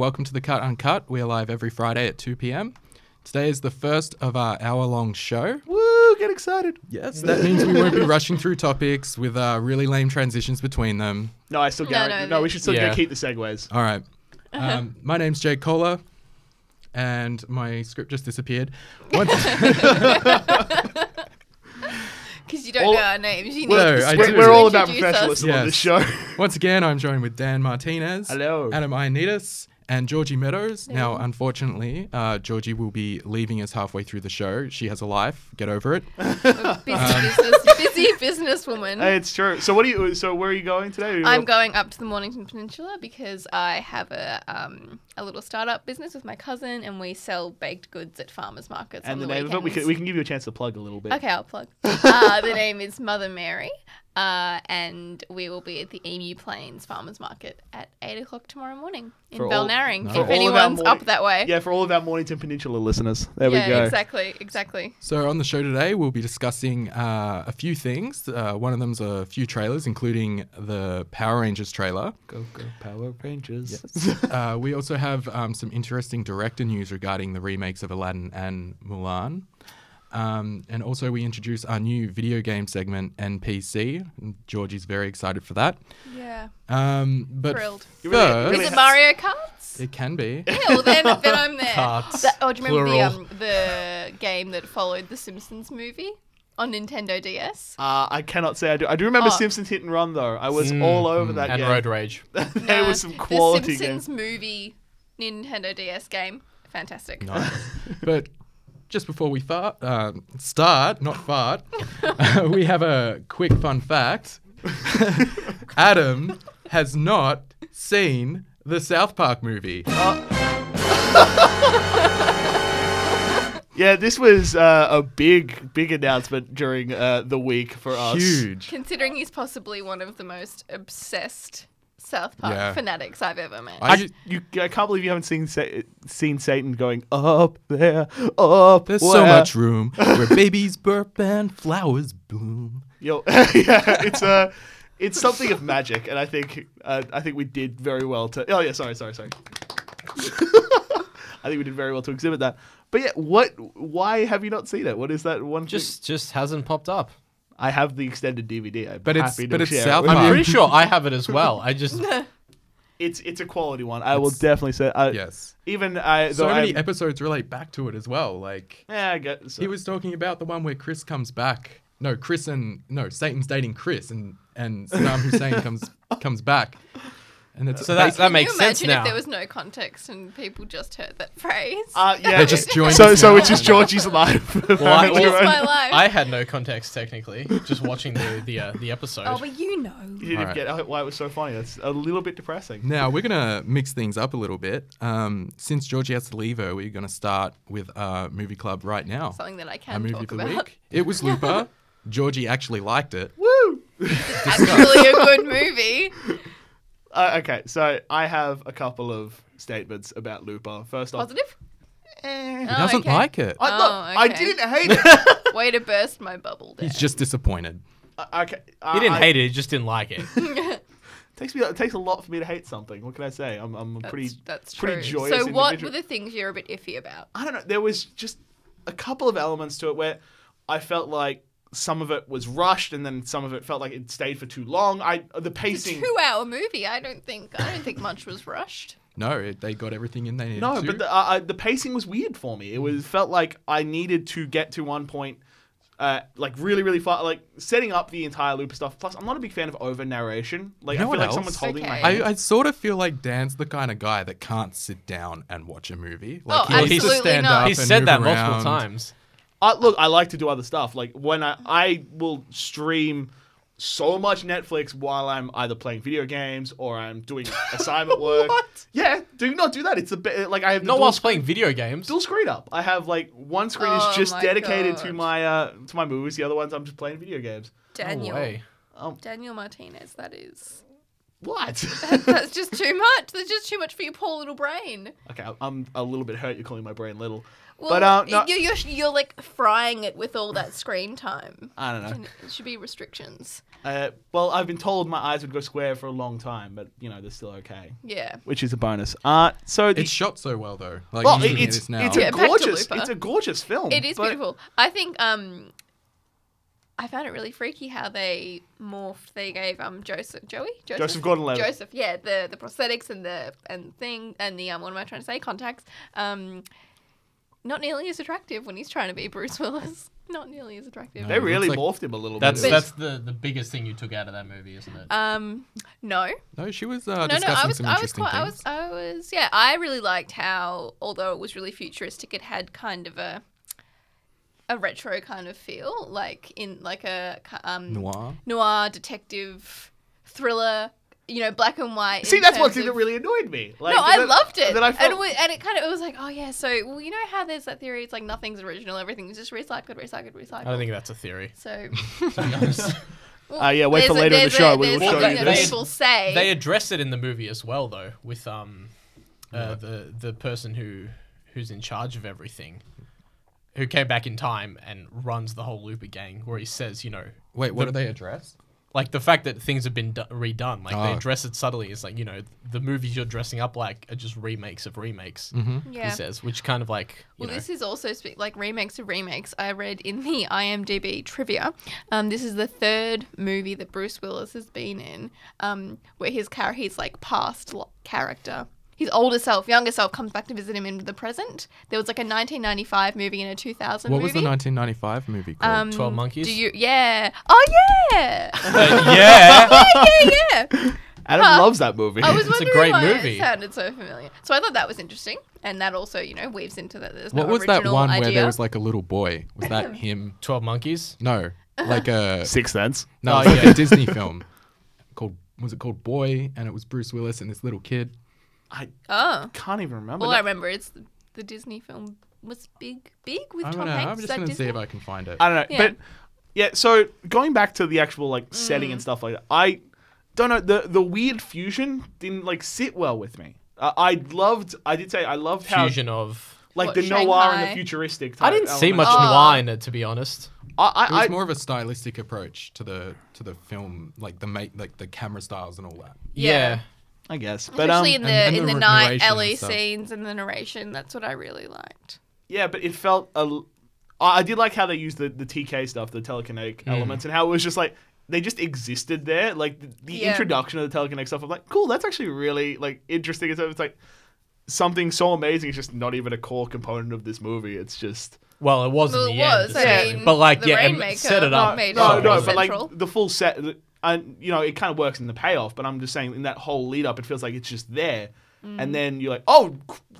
welcome to the Cut Uncut. We are live every Friday at 2 p.m. Today is the first of our hour long show. Woo! Get excited. Yes, that means we won't be rushing through topics with uh, really lame transitions between them. No, I still No, guarantee. no, No, we should still Yeah. keep the segues. All right. Um, my name's Jake Kohler, and my script just disappeared. Once- Because you don't All- know our names. You need Well, to I We're, do. we're all about introduce us. professionalism on this show. Once again, I'm joined with Dan Martinez, Hello. Adam Ioannidis, and Georgie Meadows. Now, unfortunately, uh, Georgie will be leaving us halfway through the show. She has a life. Get over it. Busy Um, business, busy businesswoman. Hey, it's true. So what are you? So where are you going today? I'm going up to the Mornington Peninsula because I have a um, a little startup business with my cousin, and we sell baked goods at farmers markets. And on the the, name of it, we can we can give you a chance to plug a little bit. Okay, I'll plug. Uh, the name is Mother Mary, uh, and we will be at the Emu Plains Farmers Market at eight o'clock tomorrow morning in For all- Balnarring. If all of our anyone's morning- up that way. Yeah, for all of our Mornington Peninsula listeners, there yeah, we go. exactly, exactly. So on the show today, we'll be discussing uh, a few things. Uh, one of them's a few trailers, including the Power Rangers trailer. Go go Power Rangers. uh, we also have um, some interesting director news regarding the remakes of Aladdin and Mulan. Um, and also, we introduce our new video game segment, NPC. And Georgie's very excited for that. Yeah, Um, but thrilled. First, Is it Mario Karts? it can be. Yeah, well then, then I'm there. Karts, That- oh, do you remember the, um, the game that followed the Simpsons movie on Nintendo DS? Uh, I cannot say I do. I do remember Oh. Simpsons Hit and Run though. I was Mm, all over mm. that and game. Road Rage. there No, was some quality The Simpsons games. movie Nintendo DS game. Fantastic. Nice. but just before we fart, uh, start, not fart, we have a quick fun fact. Adam has not seen the South Park movie. Yeah, this was uh, a big, big announcement during uh, the week for us. Huge. Considering he's possibly one of the most obsessed South Park Yeah. fanatics I've ever met. I, I, you, I can't believe you haven't seen seen Satan going up there, up. there's so much room where babies burp and flowers bloom. Yo, yeah, it's uh, it's something of magic, and I think uh, I think we did very well to. Oh yeah, sorry, sorry, sorry. I think we did very well to exhibit that. But yeah, what? Why have you not seen it? What is that one? thing- Just just hasn't popped up. I have the extended DVD. I'm But it's- happy to but it's share it with I'm pretty sure I have it as well. I just It's it's a quality one. I will It's- definitely say. Uh, Yes. Even I. So many I'm- episodes relate back to it as well. Like Yeah, I get. So. he was talking about the one where Chris comes back. No, Chris and no, Satan's dating Chris and and Saddam Hussein comes comes back. And it's So that- that Can makes you sense imagine if there was no context and people just heard that phrase? Uh, yeah. They just joined So so now. it's just Georgie's life. Well, I- well, my life. I had no context technically, just watching the the uh, the episode. oh, but you know. You didn't Alright. get why it was so funny. That's a little bit depressing. Now we're gonna mix things up a little bit. Um, since Georgie has to leave her, we're gonna start with our movie club right now. Something that I can our can movie talk of the about. week. It was Looper. Georgie actually liked it. Woo! Actually, a good movie. Uh, okay, so I have a couple of statements about Looper. First off, Positive. eh. He Oh, doesn't okay. like it. I, Oh, look, I okay. didn't hate it. Way to burst my bubble. There. He's just disappointed. Uh, okay, uh, he didn't I- hate it; he just didn't like it. Takes me. It takes a lot for me to hate something. What can I say? I'm. I'm a That's, pretty. that's pretty true. joyous So, what individual. were the things you're a bit iffy about? I don't know. There was just a couple of elements to it where I felt like some of it was rushed, and then some of it felt like it stayed for too long. I the It's a pacing. two-hour movie. I don't think. I don't think much was rushed. No, it, they got everything in they needed No, to. but the, uh, uh, the pacing was weird for me. It was felt like I needed to get to one point, uh, like really, really far, like setting up the entire loop of stuff. Plus, I'm not a big fan of over narration. Like You know I feel like else? someone's holding my hand. I, I sort of feel like Dan's the kind of guy that can't sit down and watch a movie. Like Oh, he wants to absolutely stand not. up He's and said move that multiple times. Uh, look, I like to do other stuff. Like when I I will stream so much Netflix while I'm either playing video games or I'm doing assignment work. What? Yeah, do not do that. It's a bit like I have the Not whilst sc- playing video games. Still screen up. I have like one screen Oh is just my dedicated to my uh to my movies. The other ones I'm just playing video games. Daniel. way. Um, Daniel Martinez. That is. What? That's just too much. That's just too much for your poor little brain. okay, I'm a little bit hurt. You're calling my brain little. Well, But, uh, no- you're, you're you're like frying it with all that screen time. I don't know. It should be restrictions. Uh, well, I've been told my eyes would go square for a long time, but you know they're still okay, Yeah. which is a bonus. Uh, so the, It's shot so well though. Like well, usually it- it's it is now. it's a back to gorgeous it's a gorgeous film. It is but- beautiful. I think um I found it really freaky how they morphed. They gave um Joseph Joey Joseph, Joseph Gordon-Levitt. Joseph, yeah, the the prosthetics and the and thing and the um what am I trying to say contacts um not nearly as attractive when he's trying to be Bruce Willis. Not nearly as attractive. No. They really like- morphed him a little That's bit. that's the the biggest thing you took out of that movie, isn't it? Um, no, no, she was uh, no, no. discussing I was, some I was interesting quite, I was, I was, yeah. I really liked how, although it was really futuristic, it had kind of a a retro kind of feel, like in like a um Noir. noir detective thriller. You know, black and white. See, that's one terms thing that really annoyed me. Like, no, I that- loved it, That I and, felt, it was, and it kind of it was like, oh yeah, so well, you know how there's that theory, it's like nothing's original, everything's just recycled, recycled, recycled. I don't think that's a theory. so. To well, Uh, yeah, wait for there's a- later in the there's a- show, we will show you this. People say they address it in the movie as well, though, with um, uh, the the person who who's in charge of everything, who came back in time and runs the whole Looper gang, where he says, you know, Wait, what the- do they address? Like the fact that things have been do- redone, like they Oh. address it subtly. Is like you know, the movies you're dressing up like are just remakes of remakes. Mm-hmm. yeah. He says, which kind of like you Well, know, this is also spe- like remakes of remakes. I read in the IMDb trivia. Um, this is the third movie that Bruce Willis has been in, um, where his car his like past lo- character, his older self, younger self, comes back to visit him in the present. There was like a 1995 movie and a 2000 What movie. was the 1995 movie called? um, 12 Monkeys? Do you? Yeah. Oh yeah. yeah. yeah, yeah. Adam Huh. loves that movie. I was It's a great why movie. It sounded so familiar. So I thought that was interesting, and that also, you know, weaves into that. There's what no was that one idea. where there was like a little boy? Was that him? Twelve Monkeys. No, like a Sixth Sense. no, Oh, it was like yeah. a Disney film called. Was it called Boy? And it was Bruce Willis and this little kid. I Oh. can't even remember. All that. I remember is the, the Disney film was big, big with I'm Tom gonna. Hanks. I'm just gonna see if I can find it. I don't know, Yeah. but yeah. So going back to the actual like setting Mm. and stuff like that, I don't know. The the weird fusion didn't like sit well with me. Uh, I loved. I did say I loved how Fusion of. like What, the noir and the Shanghai? futuristic. I didn't see much. Oh. noir in it, to be honest. I, It was I, more of a stylistic approach to the to the film, like the make like the camera styles and all that. Yeah. Yeah. I guess, but um, Especially in the and- and in the the, night narration and scenes and the narration. That's what I really liked. yeah, but it felt a. l- I I did like how they used the the TK stuff, the telekinetic Mm. elements, and how it was just like they just existed there. Like the, the Yeah. introduction of the telekinetic stuff, I'm like, cool. That's actually really like interesting. It's, it's like something so amazing. It's just not even a core component of this movie. It's just Well, it was Well, in it the end, was, I mean, but like, the yeah, and Rainmaker set it up. made no, it no, more but like central. the full set, and you know, it kind of works in the payoff. But I'm just saying, in that whole lead up, it feels like it's just there, Mm. and then you're like, oh,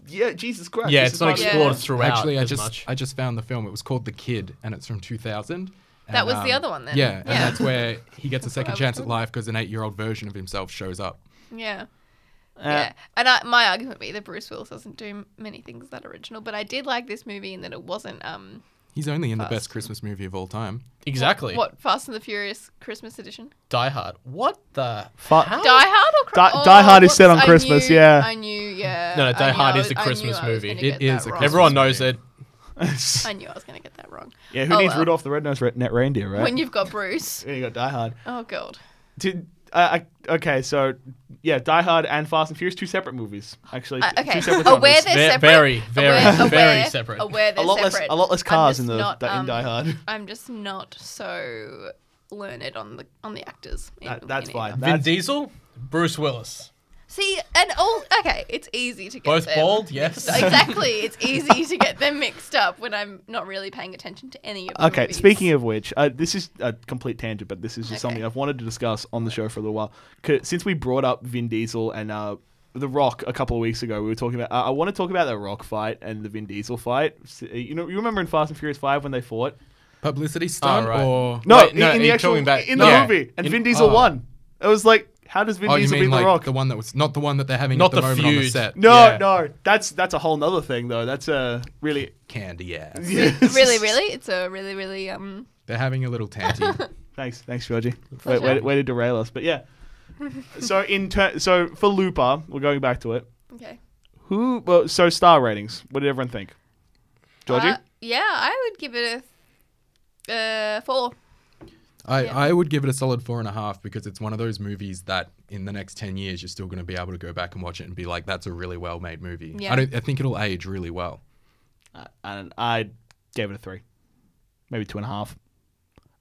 yeah, Jesus Christ. Yeah, it's is not part explored Yeah. plot. throughout Actually, I as just much. I just found the film. It was called The Kid, and it's from 2000. That And, was the um, other one then. Yeah, and Yeah. that's where he gets a second chance at life because an eight-year-old version of himself shows up. Yeah. Uh, yeah. And I, my argument would be that Bruce Willis doesn't do many things that original, but I did like this movie in that it wasn't um He's only in the best Christmas movie of all time. exactly. what Fast and the Furious Christmas edition. Die Hard. What the? Fu- How? Die Hard or Die- Chri- oh, Die Hard is set on I Christmas, knew- yeah. I knew, yeah. No, no, Die Hard I is was- a I knew Christmas movie. gonna It get is that a Everyone knows movie. it. I knew I was going to get that wrong. yeah, who Oh, needs well. Rudolph the Red-Nosed Re- Net Reindeer, right? When you've got Bruce. and you got Die Hard. Oh, God. Did uh, I, okay? So yeah, Die Hard and Fast and Furious, two separate movies, actually. Uh, okay. Two separate Aware they're separate. very, very, aware, very aware- separate. Aware they're lot less, separate. a lot less cars in the not, in um, Die Hard. I'm just not so learned on the on the actors. in- That- that's in fine. either. Vin Diesel, Bruce Willis. See, and all okay, it's easy to get Both them. bald, yes. exactly. It's easy to get them mixed up when I'm not really paying attention to any of the Okay, movies. speaking of which, uh, this is a complete tangent, but this is just Okay. something I've wanted to discuss on the show for a little while. Since we brought up Vin Diesel and uh, The Rock a couple of weeks ago, we were talking about. Uh, I want to talk about the Rock fight and the Vin Diesel fight. S- You know, you remember in Fast and Furious Five when they fought? Publicity stunt right. or No, Wait, in, no, in the actual talking about- in the Yeah. movie, and In- Vin Diesel oh. won. It was like, how does Vin oh, you Diesel mean beat like The Rock? the one that was not the one that they're having Not at the, the moment on the set? no, Yeah. no, that's that's a whole nother thing though. That's a really Candy ass. really, really, it's a really, really um. They're having a little tanty. Thanks, thanks, Georgie. Way, Pleasure. way, way to derail us, but yeah. so in ter- so for Looper, we're going back to it. Okay. Who? Well, so star ratings. What did everyone think? Georgie. Uh, yeah, I would give it a uh, four. I, Yeah. I would give it a solid four and a half because it's one of those movies that in the next 10 years you're still going to be able to go back and watch it and be like that's a really well made movie Yeah. I, don't, I think it'll age really well Uh, and I gave it a three, maybe two and a half.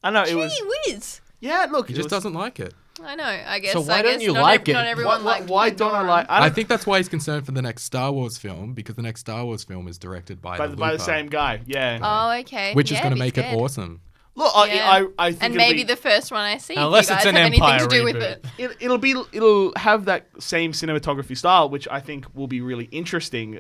I know it was. Gee whiz! Yeah, look, he just was- doesn't like it I know. I guess. So why I don't guess you not like ev- it? Not Why, everyone why, liked why don't I like? I, I, don't, think that's why he's concerned for the next Star Wars film because the next Star Wars film is directed by, by, the, the, by the same guy. Yeah. Oh, okay. which is going to make scared. it awesome look, yeah. I, I think And maybe be, the first one I see. if Unless you it's guys an have anything Empire to do with reboot. it. it, it'll be it'll have that same cinematography style, which I think will be really interesting.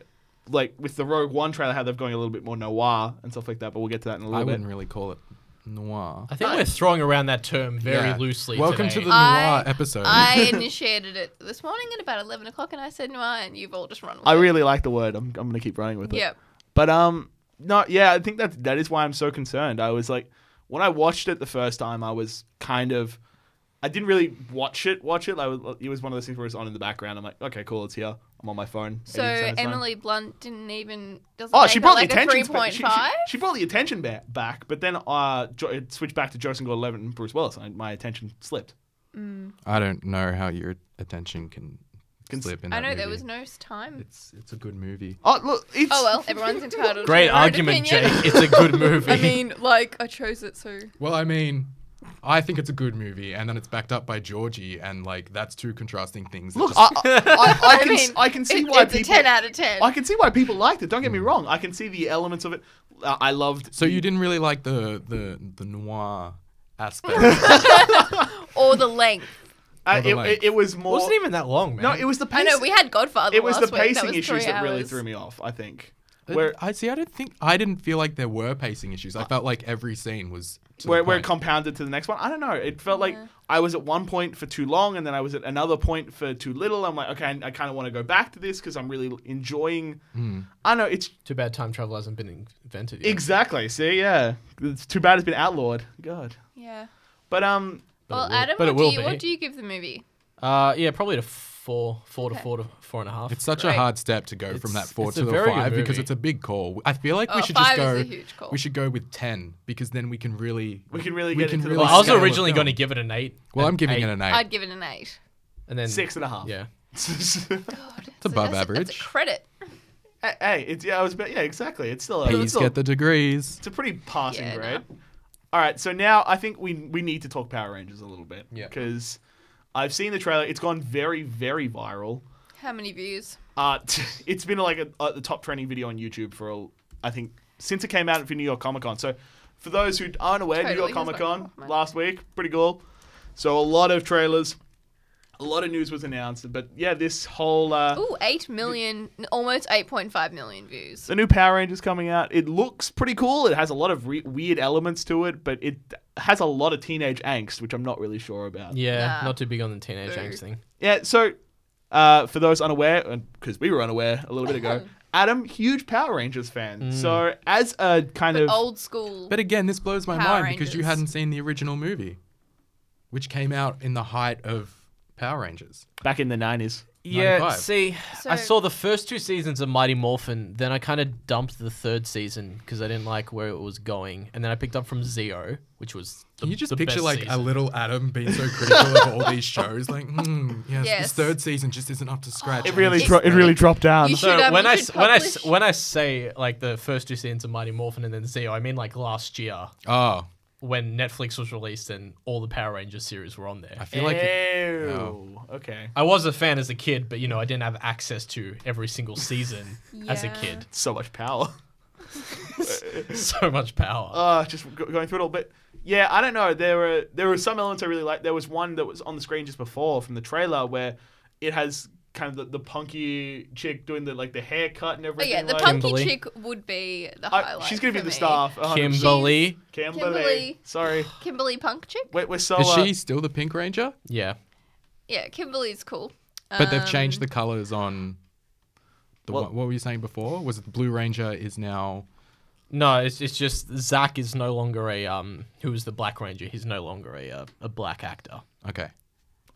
Like with the Rogue One trailer, how they're going a little bit more noir and stuff like that. But we'll get to that in a little bit. I wouldn't really call it noir I think we're throwing around that term very Yeah. loosely. welcome today. to the I- noir episode I initiated it this morning at about eleven o'clock, and I said noir, and you've all just run with I it. really like the word. I'm, I'm gonna keep running with it. Yep. But um, no, yeah, I think that that is why I'm so concerned. I was like, when I watched it the first time, I was kind of, I didn't really watch it. Watch it. I was, it was one of those things where it's on in the background. I'm like, okay, cool, it's here. I'm on my phone. So 80% time. Emily Blunt didn't even doesn't Oh, make she brought like the a attention. three She, she, she brought the attention ba- back, but then uh, jo- it switched back to Joseph Gordon-Levitt and Bruce Willis, and my attention slipped. I don't know how your attention can Can slip in I that know there movie. was no time. it's it's a good movie Oh, look, it's Oh well, everyone's entitled. Great to their own argument, opinion. Jake. It's a good movie. I mean, like I chose it, so well I mean I think it's a good movie and then it's backed up by Georgie and like that's two contrasting things that Look, just- I, I, I, I I can, mean, s- I can see it- why it's people. a ten out of ten. I can see why people liked it. Don't get me wrong. I can see the elements of it. Uh, I loved. So you didn't really like the the the noir aspect. or the length. Uh, it, length. it, it was it more. wasn't even that long, man. no, it was the I pace. know we had Godfather. it was the last week. pacing that was issues three that really threw me off. I think. Where I see. I don't think I didn't feel like there were pacing issues. I felt like every scene was to the where, where it compounded to the next one. I don't know. It felt like I was at one point for too long, and then I was at another point for too little. I'm like, okay, I, I kind of want to go back to this because I'm really enjoying. Hmm. I don't know. It's Too bad time travel hasn't been invented yet. exactly. See, yeah. It's too bad it's been outlawed. God. Yeah. But um, But Well, it will- Adam, but it what do you be. what do you give the movie? Uh, yeah, probably to four, four to Okay. four to four and a half. It's such a hard step to go from It's- that four it's to a the very good five because movie. it's a big call. I feel like we Oh, should just five go. is a huge call. We should go with ten because then we can really. we can really we get can into really well, I was scale a originally film. going to give it an eight. Well, I'm giving eight, it an eight. I'd give it an eight. and then six and a half. Yeah, God, It's above that's average. That's a credit. Hey, hey, it's yeah, I was yeah, exactly. It's still a, it's, Please still, get the degrees. it's a pretty passing Yeah, grade. All right, so now I think we we need to talk Power Rangers a little bit Yeah. because I've seen the trailer. It's gone very very viral. How many views? Uh, it's been like a, a, the top trending video on YouTube for a, I think since it came out for New York Comic Con. So for those who aren't aware, New York Comic Con last week, pretty cool. So a lot of trailers, a lot of news was announced. But yeah, this whole uh, Ooh, eight million, almost eight point five million views. the new Power Rangers coming out. It looks pretty cool. It has a lot of re- weird elements to it, but it has a lot of teenage angst, which I'm not really sure about. yeah, Nah. not too big on the teenage Boo. angst thing. Yeah, so uh, for those unaware, because we were unaware a little bit ago, Adam, huge Power Rangers fan. So as a kind But of old school. But again, this blows my Power mind because you hadn't seen the original movie, which came out in the height of Power Rangers. back in the nineties. Yeah, 95. see, I saw the first two seasons of Mighty Morphin, then I kind of dumped the third season because I didn't like where it was going, and then I picked up from Zeo, which was the, Can you just the picture best like a season. little Adam being so critical of all these shows? Like, hmm, yes, Yes. this third season just isn't up to scratch. It really, It's dro- it really dropped down. You So should, um, when you I should s- when I s- publish- when I say like the first two seasons of Mighty Morphin and then Zeo, I mean like last year Oh, when Netflix was released and all the Power Rangers series were on there. I feel like it- Ew. Okay. I was a fan as a kid, but you know I didn't have access to every single season as a kid. So much power. so much power. Uh, just going through it all. But yeah, I don't know. There were there were some elements I really liked. There was one that was on the screen just before from the trailer where it has kind of the, the punky chick doing the like the haircut and everything. Oh everything. yeah, the like- punky Kimberly. chick would be the I- highlight. she's gonna be for the me. star. for 100%. Kimberly. Kimberly. Kimberly. Sorry. Kimberly Punk chick. We're, we're so. is uh, she still the Pink Ranger? Yeah. Yeah, Kimberly's cool. But they've changed Um, the colors on. The Well- one, what were you saying before? Was it the Blue Ranger is now? No, it's it's just Zach is no longer a um who was the Black Ranger. He's no longer a uh, a black actor. Okay.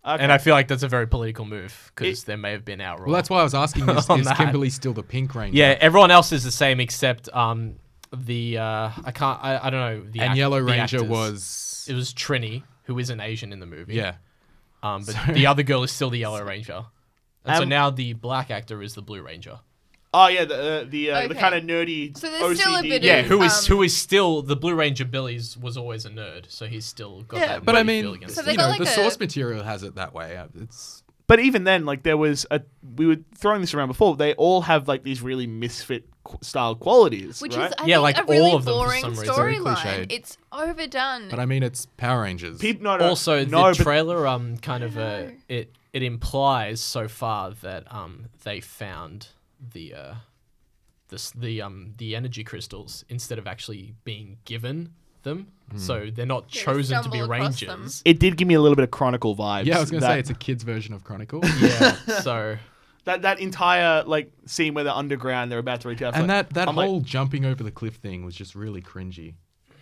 Okay. And I feel like that's a very political move because there may have been outright. Well, that's why I was asking: is, is that. Kimberly still the Pink Ranger? Yeah, everyone else is the same except um the uh I can't I, I don't know the and act- Yellow the Ranger actors. was it was Trini who is an Asian in the movie. yeah. Um, but the other girl is still the Yellow Ranger. And so Um, now the black actor is the Blue Ranger. Oh yeah, the uh, the uh, the kind of nerdy. So there's still a OCD bit Yeah, of- who is um, who is still the Blue Ranger Billy's was always a nerd, so he's still got Yeah, that But I mean, So they you got know, like the a- source material has it that way. Uh, It's But even then, like there was a we were throwing this around before. They all have like these really misfit qu- style qualities, Which right? is, I Yeah, think, like, a really all of them for boring some reason. Very storyline. cliched. It's overdone. but I mean, it's Power Rangers. Peop- no, no, also no, the but trailer um kind of uh, know. it it implies so far that um they found the uh the the um the energy crystals instead of actually being given them so they're not Yeah, chosen to be stumble across them. rangers it did give me a little bit of Chronicle vibes. yeah, I was gonna that, say it's a kid's version of Chronicle. yeah so that that entire like scene where they're underground, they're about to reach out. and that that I'm like- whole jumping over the cliff thing was just really cringy.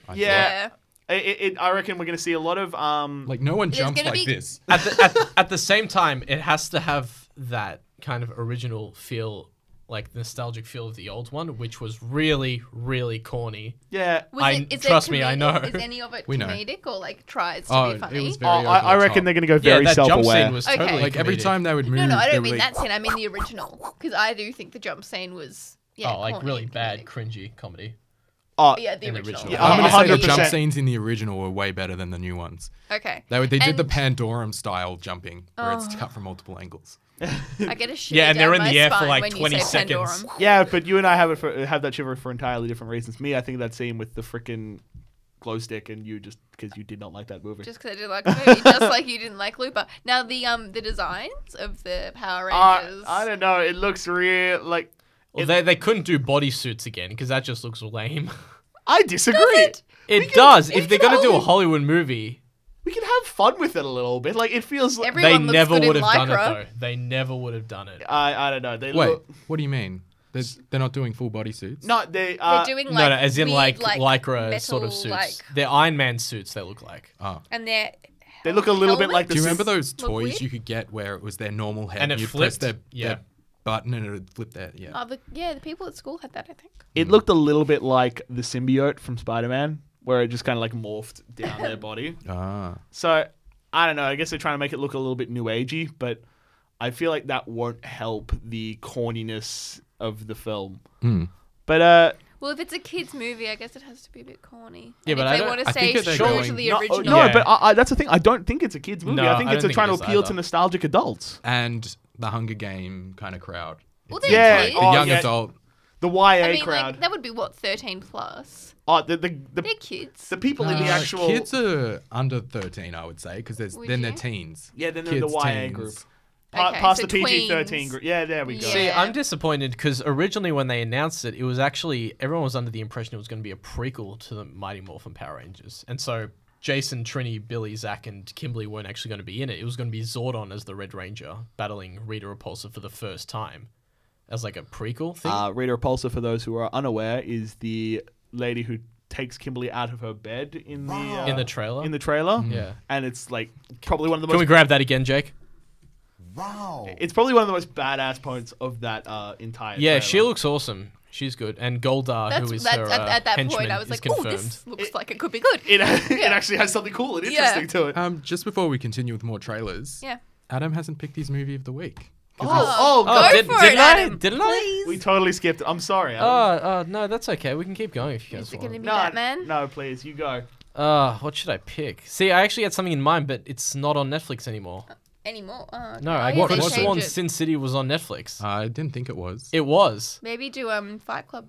I Yeah. thought. yeah. It, it, I reckon we're gonna see a lot of um. like no one jumps like be- this. at the, at, at the same time, it has to have that kind of original feel, like nostalgic feel of the old one, which was really, really corny. yeah. Was I- it, is trust it me, I comedic? know. Is any of it We know. comedic or like tries to Oh, be funny? it was Oh, very. I, I reckon they're gonna go very yeah, that jump self-aware. scene was Okay. totally like every comedic. time they would move. no, no, I they don't were mean like- that scene. I mean the original because I do think the jump scene was yeah, oh, like corny really and bad, comedic. cringy comedy. oh, Yeah, the in original. original. Yeah, I'm gonna say the 100%. jump scenes in the original were way better than the new ones. Okay. They, were- they did the And Pandorum style jumping, where it's Oh. cut from multiple angles. I get a shit Yeah, and they're in the air for, like, 20 seconds. Pandorum. yeah, but you and I have it for have that shiver for entirely different reasons. Me, I think that scene with the freaking glow stick, and you just because you did not like that movie. Just because I didn't like the movie, just like you didn't like Looper. Now the um the designs of the Power Uh, Rangers. I don't know. It looks real. Like Well, It- they, they couldn't do bodysuits again because that just looks lame. I disagree. it? It can- does. we If they're gonna do a Hollywood movie, We can have fun with it a little bit. Like it feels. like... Everyone they looks never good in would have done it though. They never would have done it. I I don't know. They Wait, look. what do you mean? They're, they're not doing full body suits? No, they. They're Uh, doing like no, no, as in weird, like, lycra sort of suits. like, They're Iron Man suits. They look like. Oh. and they're They look a little bit like Do you remember those Look toys weird? you could get where it was their normal head? And it You'd press flipped? their, Yeah. their button and it would flip their yeah. Oh, the, yeah, the people at school had that. I think. It looked a little bit like the symbiote from Spider-Man, where it just kind of like morphed down their body. Ah. So I don't know. I guess they're trying to make it look a little bit new agey, but I feel like that won't help the corniness of the film. Hmm. But uh, Well, if it's a kids' movie, I guess it has to be a bit corny. Yeah, And but if I they don't- want I to think stay if they're true going- to the no, original. no, Yeah. but I, I, that's the thing. I don't think it's a kids movie. No, I think I it's a think trying it to is appeal to nostalgic adults. And the Hunger Game kind of crowd. Well, It's they're Yeah, kids. the oh, young yeah. adult. The YA I mean, crowd. like that would be what thirteen plus. oh, the the, the, They're kids. the people in the Uh, actual kids are under 13, I would say, because there's Would then they're you? teens. Yeah, then they're the Kids, YA teens. group. Pa- Okay, past so the PG thirteen tweens. group. Yeah, there we go. Yeah. See, I'm disappointed because originally when they announced it, it was actually everyone was under the impression it was going to be a prequel to the Mighty Morphin Power Rangers, and so Jason, Trini, Billy, Zach, and Kimberly weren't actually going to be in it. It was going to be Zordon as the Red Ranger battling Rita Repulsa for the first time, as like a prequel thing. Uh, Rita Repulsa, for those who are unaware, is the lady who takes Kimberly out of her bed in the uh, In the trailer? In the trailer, Yeah. and it's like probably one of the most. Can we grab that again, Jake? Wow. it's probably one of the most badass points of that uh, entire. Yeah, trailer. she looks awesome. She's good, and Goldar, That's, who is that's her at, uh, at that henchman, point I was like, oh, confirmed. this looks It- like it could be good. It, it actually has something cool and Yeah. interesting to it. Um, just before we continue with more trailers, yeah. Adam hasn't picked his movie of the week. Oh, Oh, oh, go God. did- for didn't it, I? Adam. Didn't I? please. we totally skipped. it. I'm sorry. Oh, uh, no, that's okay. We can keep going if you guys Is it want. going to be no, Batman? no, please, you go. Uh, what should I pick? See, I actually had something in mind, but it's not on Netflix anymore. Anymore? Oh, okay. No, I yeah, what they could have was it? changed. Sin City was on Netflix. I didn't think it was. it was. Maybe do um Fight Club.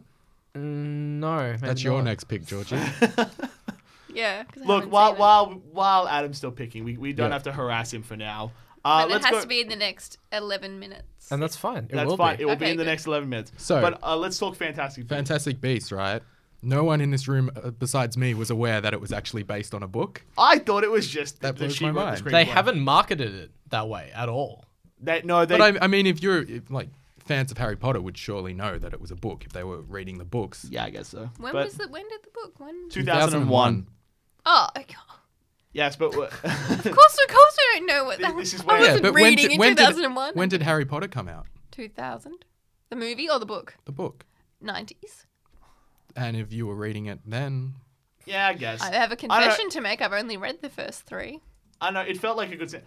Mm, no, maybe That's your not. next pick, Georgie. yeah. Look, while while while Adam's still picking, we, we don't Yeah. have to harass him for now. Uh, but it let's has go. to be in the next eleven minutes. And that's fine. It That's will fine. be. It will be Okay, in the next 11 minutes. So- but uh, let's talk Fantastic Beasts. Fantastic Beasts, right? No one in this room uh, besides me was aware that it was actually based on a book. I thought it was just That that blows she my wrote the mind. They haven't marketed it that way at all. They, no, they. But I, I mean, if you're if, like fans of Harry Potter, would surely know that it was a book if they were reading the books. yeah, I guess so. when but was the when did the book? When? 2001. Oh, okay. Yes, but Of course, of course, I don't know what This- that. this is I wasn't Yeah, but when reading did, in when, did, 2001. when did Harry Potter come out? 2000? The movie or the book? The book. 90s. And if you were reading it then, yeah, I guess. I have a confession to make. I've only read the first three. I know it felt like a good. Se-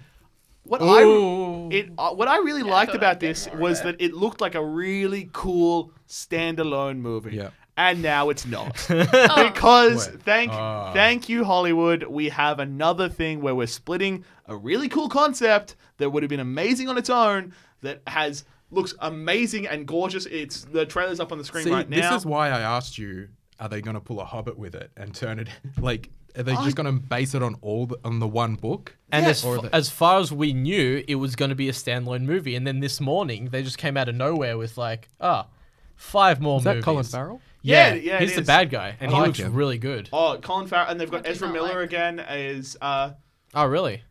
what Ooh. I it uh, what I really Yeah, liked thought about this was it. that it looked like a really cool standalone movie. Yeah. And now it's not. Oh, because Wait. thank Ah. thank you Hollywood, we have another thing where we're splitting a really cool concept that would have been amazing on its own that has looks amazing and gorgeous. It's the trailer's up on the screen see, right now. this is why I asked you: Are they going to pull a Hobbit with it and turn it like? Are they I- just going to base it on all the, on the one book? And Yeah. as, Or f- as far as we knew, it was going to be a standalone movie. And then this morning, they just came out of nowhere with like, ah, five more Is movies. that Colin Farrell? Yeah, Yeah, yeah, it he's the is. bad guy, and I he like looks him. really good. Oh, Colin Farrell, and they've got Ezra Miller like- again as uh, Oh, really?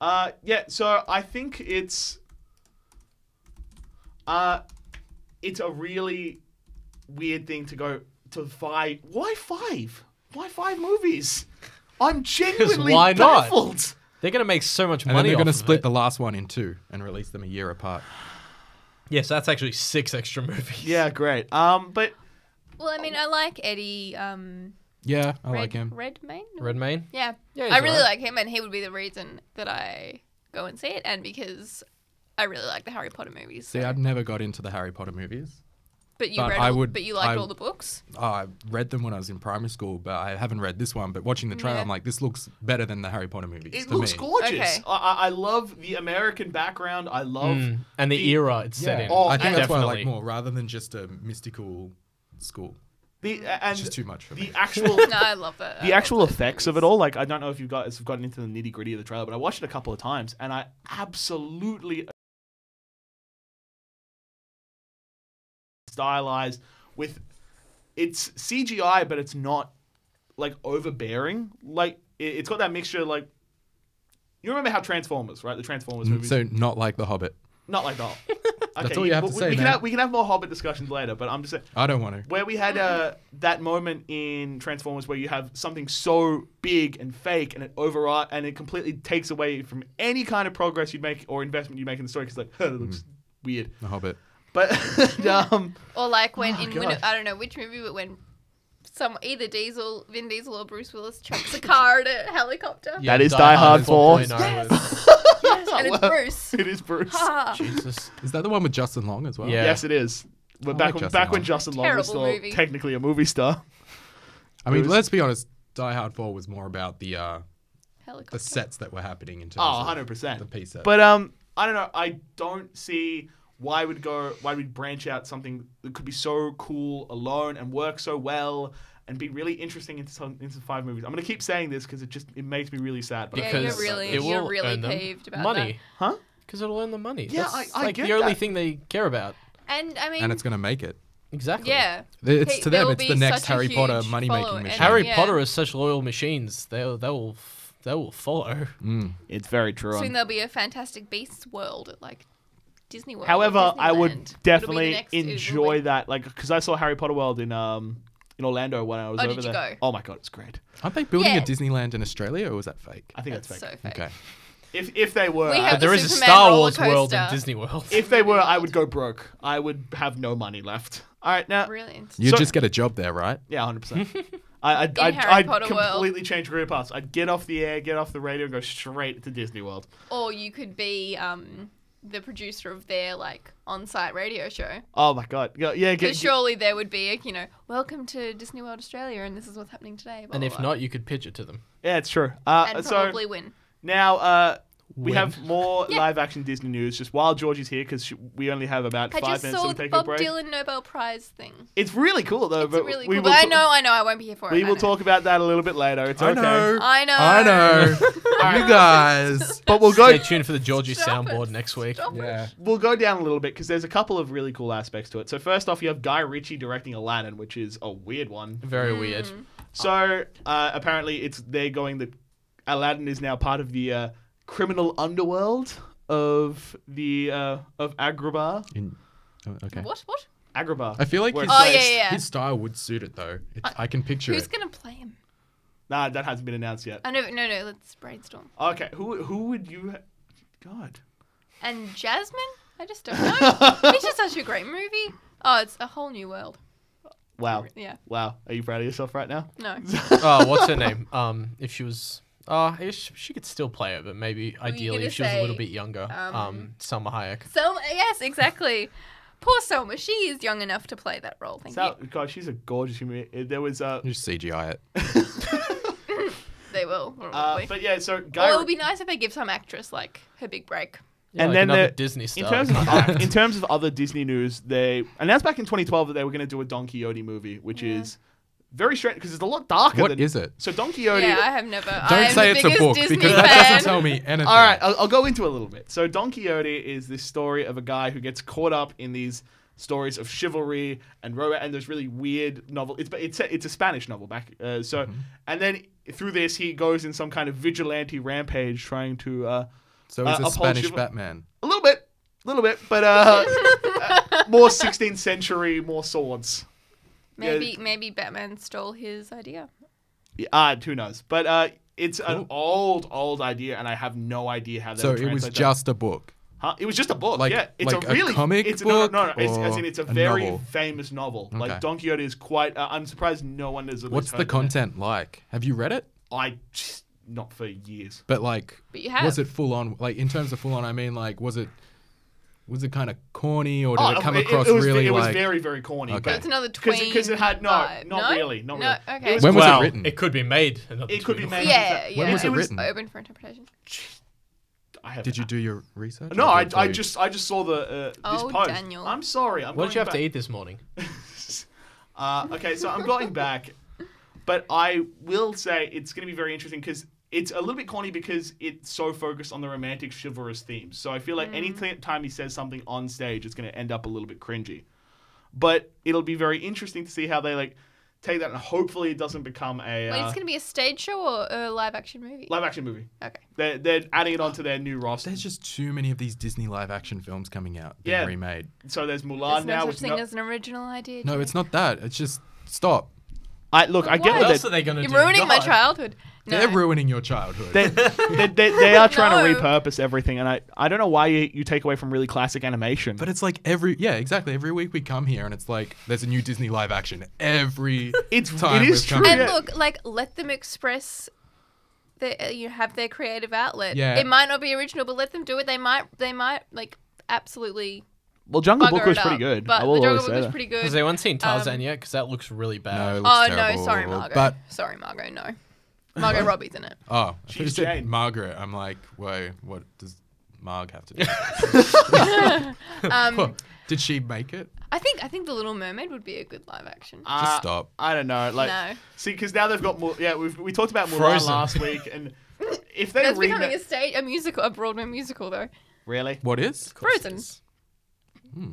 Uh, yeah. So I think it's, uh, it's a really weird thing to go to five. Why five? Why five movies? I'm genuinely why not? baffled. They're going to make so much And money. then they're going going to to split the last one in two and release them a year apart. Yes, that's actually six extra movies. Yeah, great. Um, but Well, I mean, I like Eddie. Um, Yeah, I Red, like him. red Redmayne. Redmayne. Yeah, Yeah, he's I really alright. like him, and he would be the reason that I go and see it, and because I really like the Harry Potter movies. See, so- I've never got into the Harry Potter movies. But you but read, I all, would- but you liked I- all the books. Oh, I read them when I was in primary school, but I haven't read this one. But watching the trailer, Yeah. I'm like, this looks better than the Harry Potter movies. it to looks me. gorgeous. Okay. I, I I love the American background. I love. Mm, And the, the- era it's set in. Oh, I think that's what I like more, rather than just a mystical school. The and It's just too much for the me. actual No, I love it. The love actual those effects of it all, like I don't know if you guys have gotten into the nitty gritty of the trailer, but I watched it a couple of times and I absolutely stylized with it's CGI, but it's not like overbearing. Like it, it's got that mixture. Like you remember how Transformers, right? The Transformers movies, So not like The Hobbit. not like that. Okay, all you have we, to say, we can have, we can have more Hobbit discussions later, but I'm just saying I don't want to. where we had uh, that moment in Transformers where you have something so big and fake and it override and it completely takes away from any kind of progress you'd make or investment you make in the story because like that looks Mm. weird. The Hobbit. But um, Or like when Oh, in God. I don't know which movie, but when some either Diesel, Vin Diesel, or Bruce Willis chucks a car at a helicopter, That is Die Hard 4. 4.0 Yes. with- and it's Bruce. it is Bruce. Jesus. Is that the one with Justin Long as well? Yeah. Yes, it is. But I back like when Justin back when Long. Justin Long was still movie. technically a movie star. I mean, was- let's be honest. Die Hard 4 was more about the uh, Helicopter. the sets that were happening in terms Oh, of 100 percent. the piece. But um, I don't know. I don't see why would go why would branch out something that could be so cool alone and work so well and be really interesting into some, into five movies. I'm gonna keep saying this because it just it makes me really sad. But I Yeah, you're really- it you're will really earn them peeved about money. Huh? Because it'll earn the money. Yeah, That's I- I like get the only that. thing they care about. And I mean, and it's going to make it. Exactly. yeah. It's to them. It's the next Harry Potter money making machine. Harry Yeah. Potter is such loyal machines. They they will they will follow. Mm. It's very true. Soon there'll be a Fantastic Beasts world at like Disney World. or However, I would Disneyland. It'll be the definitely next- it will enjoy be. that, like, because I saw Harry Potter World in um in Orlando when I was Oh, over did you there. go? Oh my god, it's great. Aren't they building Yeah. a Disneyland in Australia, or was that fake? I think that's, That's fake. so fake. Okay. If if they were, We have But there the is a Superman Star roller Wars world in coaster. Disney World. if they were, I would go broke. I would have no money left. All right, now Brilliant. You So- just get a job there, right? Yeah, hundred percent. I, I'd, I'd, Harry I'd Potter world. completely change career paths. I'd get off the air, get off the radio, and go straight to Disney World. Or you could be um the producer of their like on-site radio show. Oh my god, yeah, yeah. Get, Because surely there would be a you know, welcome to Disney World Australia, and this is what's happening today. blah, and blah, if blah. not, you could pitch it to them. yeah, it's true. Uh, and so probably win. now uh, we Win. have more Yeah. live action Disney news. Just while Georgie's here, because we only have about I five just minutes saw to the take a Bob break. Dylan Nobel Prize thing. It's really cool though. It's but really we cool. will But I ta- know, I know, I won't be here for it. We I will know. talk about that a little bit later. It's I okay. know. I know. I know. you guys. But we'll go. Stay tuned for the Georgie Stop soundboard it. next week. Stop it. Yeah. We'll go down a little bit because there's a couple of really cool aspects to it. So first off, you have Guy Ritchie directing Aladdin, which is a weird one. Very Mm. weird. So uh, apparently, it's they're going the Aladdin is now part of the uh, criminal underworld of the uh, of Agrabah. In, oh, okay. What? What? Agrabah. I feel like his, Oh, yeah, yeah, yeah. his style would suit it though. It, I can picture Who's it. Who's gonna play him? Nah, that hasn't been announced yet. I know. No, no. Let's brainstorm. Okay, who who would you? Ha- God. And Jasmine? I just don't know. it's just such a great movie. Oh, it's a whole new world. Wow. Yeah. Wow. Are you proud of yourself right now? No. oh, what's her name? Um, if she was, uh, I guess she could still play it, but maybe you ideally gonna if she was a little bit younger. um, Um, Salma Hayek. Salma. Yes, exactly. Poor Salma. She is young enough to play that role. Thank Sal- God, she's a gorgeous human. being. There was uh, Just CGI it. you. They will. uh Probably. but yeah, so Guy. well, it would be nice if they give some actress like her big break. Yeah, And like then another the- Disney star. in terms of can't uh, in terms of other Disney news, they announced back in 2012 that they were going to do a Don Quixote movie, which is very strange because it's a lot darker. What than, is it? So Don Quixote. Yeah, I have never. I Don't am say the it's a book Disney because that doesn't tell me anything. All right, I'll, I'll go into a little bit. So Don Quixote is this story of a guy who gets caught up in these stories of chivalry and romance, and there's really weird novel. It's it's a, it's a Spanish novel back. Uh, so and then through this he goes in some kind of vigilante rampage, trying to uh, So he's uh, a Spanish chival- Batman. a little bit, a little bit, but uh, uh, more 16th century, more swords. Maybe maybe Batman stole his idea. Yeah, uh, who knows? But uh, it's an old, old idea, and I have no idea how. They So would it was translate that. just a book. Huh? It was just a book. Like- yeah, it's like a a comic it's, book No, no, no. It's, as in it's a a very novel? famous novel. Like Don Quixote is quite. Uh, I'm surprised no one has. at What's least the heard of it. content like? Have you read it? I just not for years. But like, But you have. was it full on? Like in terms of full on, I mean, like, was it was it kind of corny or did Oh, it come it, across it was, really it was like? very, very corny. Okay. but- It's another because tween because it had no, vibe. not No? really, not No? really. Okay. Was, When was it written? It could be made. It could be made. Yeah, yeah. When was it was- written? Open for interpretation. I Did you do your research? No, I, did I just I just saw the uh, this Oh, post. Daniel. I'm sorry. I'm What did you going have to eat this morning? Uh, okay, so I'm going back, but I will say it's going to be very interesting because it's a little bit corny because it's so focused on the romantic chivalrous themes. So I feel like any Mm. t- time he says something on stage, it's going to end up a little bit cringy. But it'll be very interesting to see how they like take that, and hopefully it doesn't become a Wait, uh, it's gonna be a stage show or a live action movie? live action movie. Okay. They're, they're adding it onto their new roster. There's just too many of these Disney live action films coming out being Yeah. remade. So there's There's Mulan no now. such Which thing no, as an original idea. No, Jake. it's not that. It's just stop. I look. I get What what What else they're they going to do. You're do? ruining my childhood. No. They're ruining your childhood. they, they, they, they are trying to repurpose everything, and I, I don't know why you, you take away from really classic animation. But it's like every yeah, exactly. Every week we come here and it's like there's a new Disney live action every It's- time it is we've come true, And yeah. look, like, let them express. Their, you have their creative outlet. Yeah. It might not be original, but let them do it. They might. They might like absolutely. well, Jungle Book bugger was pretty up. good. But I will the Jungle Book was that. pretty good. Has anyone seen Tarzan Um, yet? Because that looks really No, bad. it looks oh terrible. no, sorry Margot. But sorry Margot. No, Margot Robbie's in it. oh, I She's said Jane. Margaret. I'm like, whoa, what does Marg have to do? Um, Did she make it? I think I think the Little Mermaid would be a good live action. Uh, Just stop. I don't know. Like, No. see, because now they've got more. Yeah, we've, we talked about Mulan Frozen. last week, and if they That's remake, becoming a stage, a musical, a Broadway musical though. really, What is? Frozen.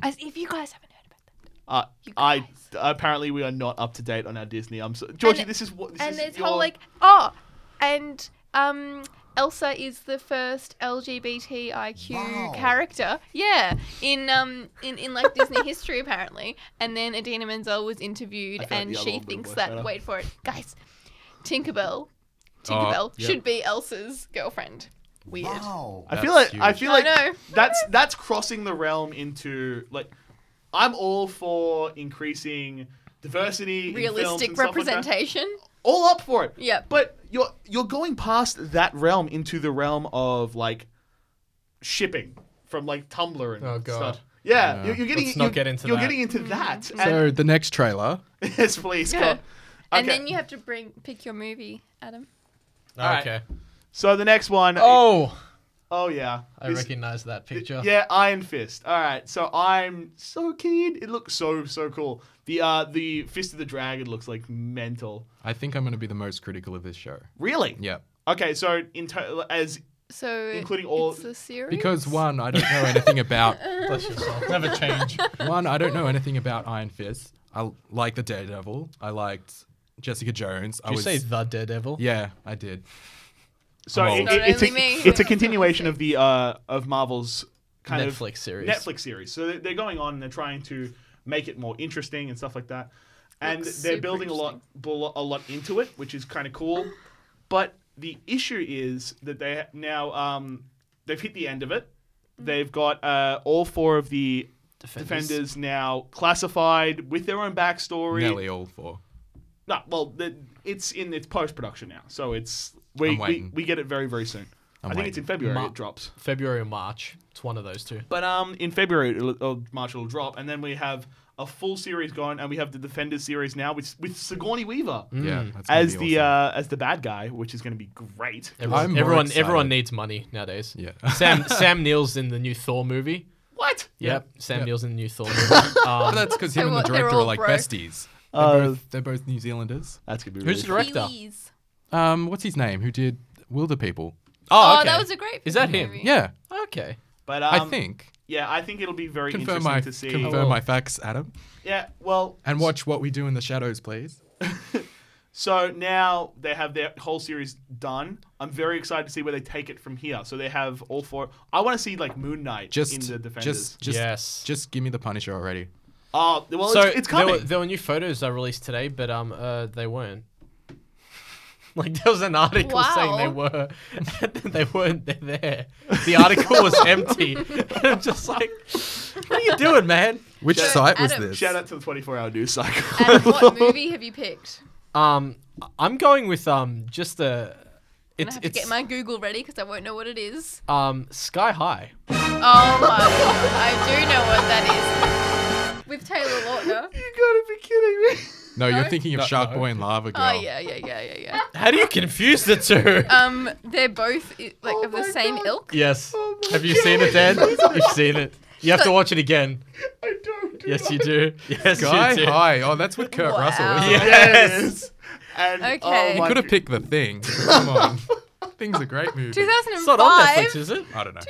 As if you guys haven't heard about that. Uh, I apparently we are not up to date on our Disney. I'm so, Georgie. And- this is what. This and is there's your, whole like oh, and um, Elsa is the first LGBTIQ Wow. character. Yeah, in um in, in like Disney history apparently. And then Idina Menzel was interviewed, I feel like and she thinks that better. wait for it, guys, Tinkerbell, Tinkerbell yeah. should be Elsa's girlfriend. Weird. Wow. I feel That's like I huge. feel I like know. that's that's crossing the realm into like. I'm all for increasing diversity, in films Realistic and stuff like that. representation. all up for it. Yep. But you're you're going past that realm into the realm of like shipping from like Tumblr and Oh, God. stuff. Yeah, Yeah. You're, you're getting Let's not you're, get into you're that. getting into mm-hmm. that. Mm-hmm. So the next trailer. And, yes, please. Yeah. Go. And then you have to bring pick your movie, Adam. Alright. Okay. So the next one Oh, oh yeah. I This- recognize that picture. Yeah, Iron Fist. All right, so I'm so keen. It looks so so cool. The uh the Fist of the Dragon looks like mental. I think I'm going to be the most critical of this show. Really? Yeah. Okay, so in to- as So Including all- it's a series. Because one, I don't know anything about Bless yourself. Never change. one, I don't know anything about Iron Fist. I like the Daredevil. I liked Jessica Jones. I Did you was say the Daredevil? Yeah, I did. So I'm it, it- it's a it's a continuation of the uh of Marvel's kind of Netflix series. Netflix series. So they- they're going on and they're trying to make it more interesting and stuff like that. And Looks they're building a lot, a lot into it, which is kind of cool. But the issue is that they now um, they've hit the end of it. They've got uh, all four of the Defenders. defenders. now classified with their own backstory. Nearly all four. No, well, the, it's in its post production now, so it's we, I'm we waiting. we get it very very soon. I'm I think it's in February Ma- it drops. February or March. It's one of those two. But um, in February it'll, or March it'll drop, and then we have a full series going, and we have the Defenders series now with with Sigourney Weaver Yeah, that's gonna as be the awesome. uh, as the bad guy, which is going to be great. Everyone, I'm more everyone, excited. everyone needs money nowadays. Yeah. Sam Sam Neill's in the new Thor movie. What? Yep. Sam Yep. Neill's in the new Thor movie. But Um, that's because So him and the they're director are like broke? besties. They're, Uh, both, they're both New Zealanders. That's gonna be really who's the director? Kiwis. Um, what's his name? Who did Wilderpeople? Oh, okay. that was a great. Is that him? movie. Yeah, Okay. But um, I think. yeah, I think it'll be very Confirm interesting my to see. confirm my facts, Adam, Yeah, well, and watch what we do in the shadows, please. So now they have their whole series done. I'm very excited to see where they take it from here. So they have all four. I want to see like Moon Knight Just, in the Defenders. just, just, Yes. just give me the Punisher already. oh, well, so it's, it's there were, there were new photos that released today, but um, uh, they weren't. Like there was an article saying they were, and then they weren't They're there. The article was empty. And I'm just like, what are you doing, man? Which So, site was Adam- this? Shout out to the 24 hour news cycle. And what movie have you picked? Um, I'm going with um, just a. I It's have to get my Google ready because I won't know what it is. um Sky High. Oh my! god, I do know what that is. With Taylor Lautner. you gotta be kidding me. No, you're thinking of No, Shark no. Boy and Lava Girl. Oh yeah, yeah, yeah, yeah, yeah. How do you confuse the two? Um, they're both i- like Oh of the same God. ilk. yes. Oh Have you seen it, Dan? You've seen it. You have to watch it again. I don't. Do Yes, you do. Yes, Sky you do. High. Oh, that's with Kurt Wow. Russell. isn't it? Yes. And, Okay. oh You Could have picked the thing. Come on. Thing's a great movie. 2005. It's not on Netflix, is it? I don't know.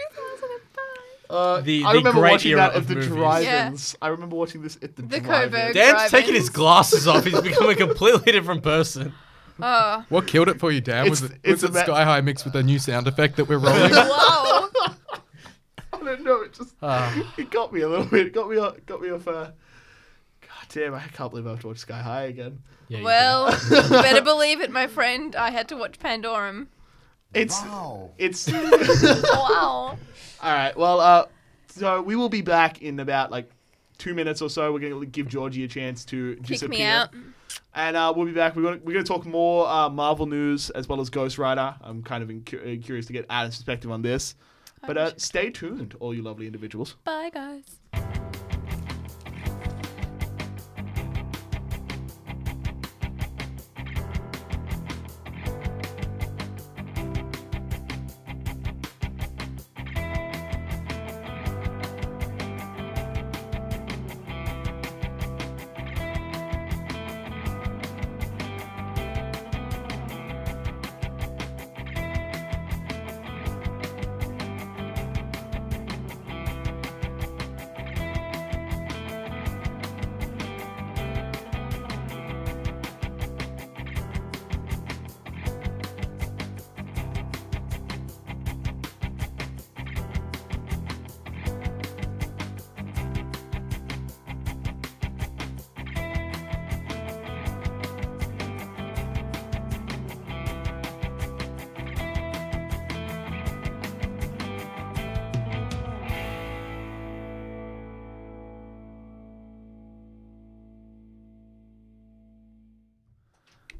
2005. Uh, The- I remember great watching era that at of the movies. drive-ins. I remember watching this at the, The drive-ins. Dan's Drive-ins. taking his glasses off. He's become a completely different person. Oh, What killed it for you, Dan? was It's- it, it's was it Sky High mixed with a new sound effect that we're rolling? wow. I don't know. It just Ah. it got me a little bit. It got me off, got me off. Uh, God damn! I can't believe I have to watch Sky High again. Yeah, Well, you better believe it, my friend. I had to watch Pandorum. It's Wow. it's Wow. All right. Well, uh, so we will be back in about like two minutes or so. We're gonna give Georgie a chance to Kick disappear. me out. And uh, we'll be back. We're gonna we're gonna talk more uh, Marvel news as well as Ghost Rider. I'm kind of in, cu- uh, curious to get Adam's perspective on this. But uh, stay tuned, all you lovely individuals. Bye, guys.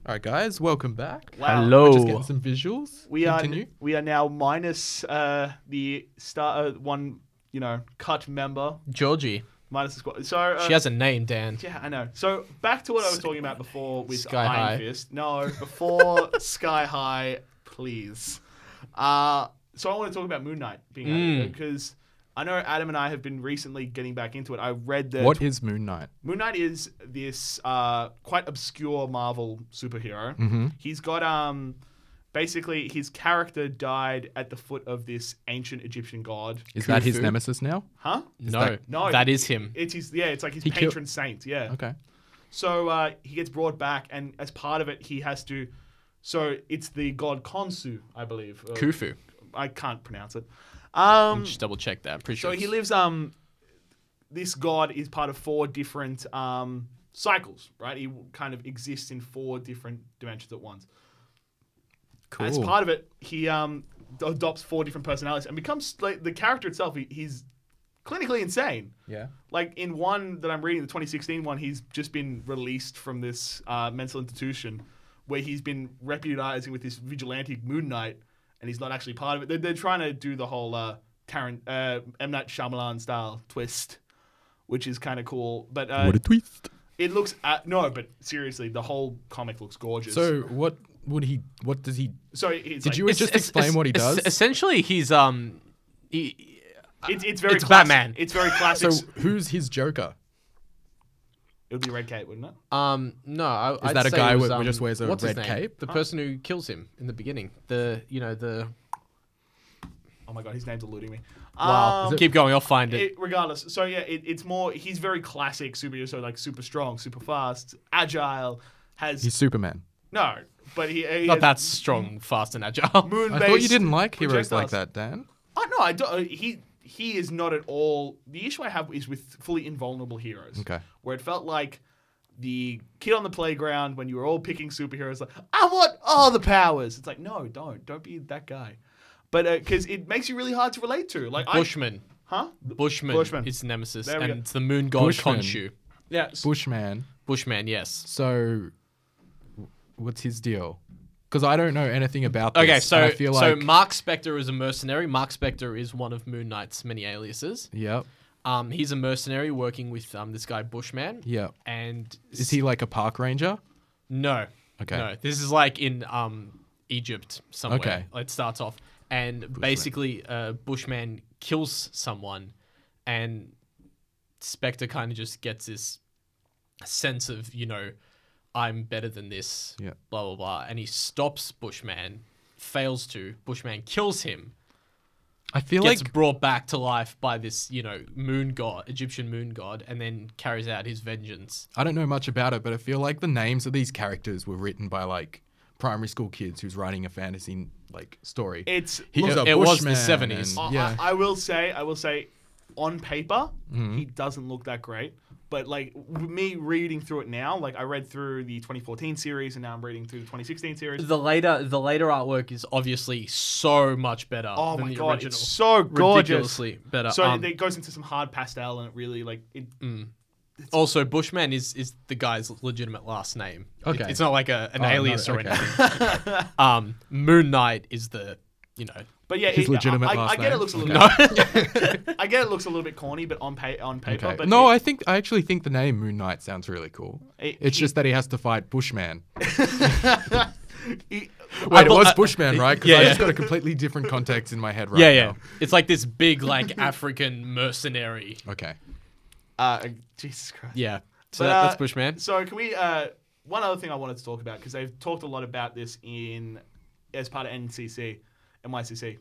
All right, guys, welcome back. Wow. We're just getting some visuals. We are we are now minus uh, the star uh, one you know cut member Georgie. minus the squad. So uh, She has a name, Dan. Yeah, I know. So back to what I was talking about before with Sky Iron High. Fist. No, before Sky High, please. Uh, so I want to talk about Moon Knight being Mm. added because I know Adam and I have been recently getting back into it. I read that What is Moon Knight? Moon Knight is this uh, quite obscure Marvel superhero. Mm-hmm. He's got um basically his character died at the foot of this ancient Egyptian god. Is that his nemesis now? Huh? No, that- No, that is him. It's his yeah, it's like his He kill- patron saint, yeah. Okay. So uh, he gets brought back, and as part of it, he has to. So it's the god Khonsu, I believe. Uh, Khufu. I can't pronounce it. Um, Just double check that. Pretty so he lives. Um, this god is part of four different um cycles, right? He kind of exists in four different dimensions at once. Cool. As part of it, he um adopts four different personalities and becomes like the character itself. He, he's clinically insane. Yeah. Like in one that I'm reading, the 2016 one, he's just been released from this uh, mental institution where he's been reputizing with this vigilante Moon Knight, and he's not actually part of it. They're, they're trying to do the whole uh, Tarrant, uh, M Night Shyamalan style twist, which is kind of cool. But uh, what a twist. it looks at, no, but seriously, the whole comic looks gorgeous. So what would he? What does he? so it's Did like, you It's, just explain what he does? essentially, he's um, he, it's, it's very it's classic. Batman. It's very classic. So who's his Joker? It would be Red Cape, wouldn't it? um, no, I, Is that a guy who- who just wears a what's his red name? cape? The person who kills him in the beginning. The you know the Oh my god, his name's eluding me. wow. Um, Keep going, I'll find it. it, regardless, so yeah, it, it's more. He's very classic superhero, so like super strong, super fast, agile. Has He's Superman. no, but he, he Not that strong, fast, and agile. moon I thought you didn't like heroes like that, Dan. Oh no, I don't. uh, He he is not at all. The issue I have is with fully invulnerable heroes. Okay. Where it felt like the kid on the playground when you were all picking superheroes, like I want all the powers. It's like no, don't, don't be that guy. But uh, because it makes you really hard to relate to. Like I, Bushman. huh? Bushman, Bushman. is nemesis, and go. it's the moon god Bushman. Khonshu. Yeah. Bushman. Bushman, yes. So, what's his deal? Because I don't know anything about this. Okay, so I feel so like Mark Spector is a mercenary. Mark Spector is one of Moon Knight's many aliases. Yep. Um, he's a mercenary working with um this guy Bushman. Yep. And Is he like a park ranger? No. Okay. No. This is like in um Egypt somewhere. Okay. It starts off, and basically, uh, Bushman kills someone, and Spector kind of just gets this sense of you know, I'm better than this. Yeah. Blah blah blah, and he stops Bushman, fails to. Bushman kills him. I feel Gets like brought back to life by this, you know, moon god, Egyptian moon god, and then carries out his vengeance. I don't know much about it, but I feel like the names of these characters were written by like primary school kids who's writing a fantasy like story. It's He look, was a it was the 70s. and- I- yeah. I, I will say, I will say, on paper, Mm-hmm. he doesn't look that great. But like me reading through it now, like I read through the 2014 series and now I'm reading through the 2016 series. The later, the later artwork is obviously so much better. Oh than my the god, original. it's so gorgeous. ridiculously better. So Um, it goes into some hard pastel and it really like it. also, Bushman is is the guy's legitimate last name. It- Okay. it's not like a, an Oh, no, alias or okay. anything. um, Moon Knight is the, you know, But yeah, His it, legitimate I, I, last I get it looks a little. no. I get it looks a little bit corny, but on pa- on paper. Okay. But no, it- I think I actually think the name Moon Knight sounds really cool. It- it's he- just that he has to fight Bushman. he- Wait, it was I- Bushman, right? Because yeah, I yeah. just got a completely different context in my head right yeah, yeah. now. It's like this big, like African mercenary. Okay. uh, Jesus Christ. Yeah. So But, that, uh, that's Bushman. So can we? Uh, one other thing I wanted to talk about because they've talked a lot about this in as part of NCC, NYCC.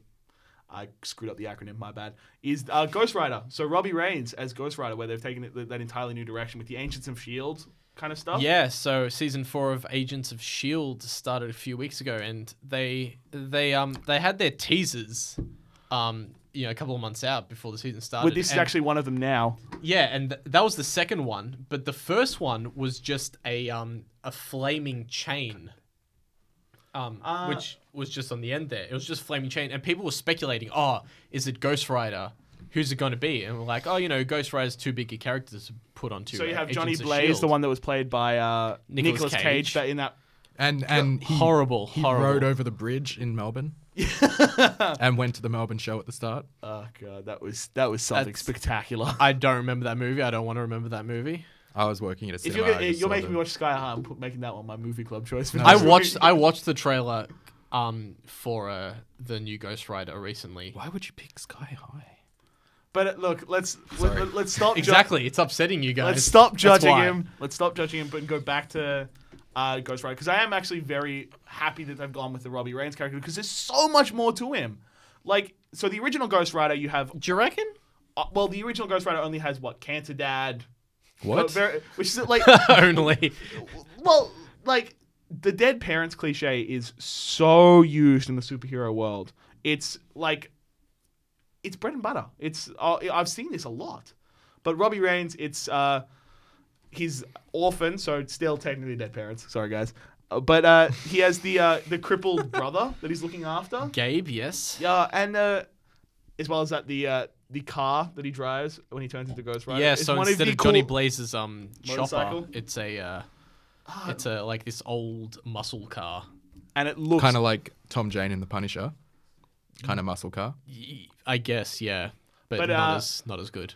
I screwed up the acronym. My bad. Is uh, Ghost Rider? So Robbie Reyes as Ghost Rider, where they've taken it that entirely new direction with the Agents of Shield kind of stuff. Yeah, so season four of Agents of Shield started a few weeks ago, and they they um they had their teasers, um you know a couple of months out before the season started. But this is and- actually one of them now. yeah, and th- that was the second one, but the first one was just a um a flaming chain, um Uh, which was just on the end there. It was just flaming chain, and people were speculating, oh, is it Ghost Rider? Who's it going to be? And we're like, oh, you know, Ghost Rider's too big a character to put onto. So you uh, have Johnny Blaze, the one that was played by uh, Nicolas Nicolas Cage, Cage. that in that. And and he, horrible, He horrible. rode over the bridge in Melbourne. and went to the Melbourne show at the start. Oh god, that was that was something That's- spectacular. I don't remember that movie. I don't want to remember that movie. I was working at a If cinema. you're, I gonna, just you're saw making the- me watch Sky High, I'm put, making that one my movie club choice. For No. I this watched week. I watched the trailer um for uh, the new Ghost Rider recently. Why would you pick Sky High? But uh, look, let's Sorry. let, us stop. ju- Exactly, it's upsetting you guys. let's stop That's judging why. him. Let's stop judging him, but go back to uh, Ghost Rider because I am actually very happy that they've gone with the Robbie Reyes character because there's so much more to him. Like, so the original Ghost Rider, you have Do you reckon? uh, well, the original Ghost Rider only has what Cancer Dad, What? very- which is like Only. well, like the dead parents cliche is so used in the superhero world. It's like it's bread and butter. It's uh, I've seen this a lot. But Robbie Reyes, it's uh he's orphan, so still technically dead parents. Sorry guys. Uh, But uh, he has the uh, the crippled brother that he's looking after. Gabe, yes. Yeah, and uh, as well as that, the uh, the car that he drives when he turns into Ghost Rider. Yeah, is so one instead the of Johnny cool- Blaze's um Motorcycle? chopper, it's a uh, Ah, it's a like this old muscle car. and it looks Kind of like Tom Jane in The Punisher. Kind of muscle car. Y- I guess, yeah, but, But, not uh, as not as good.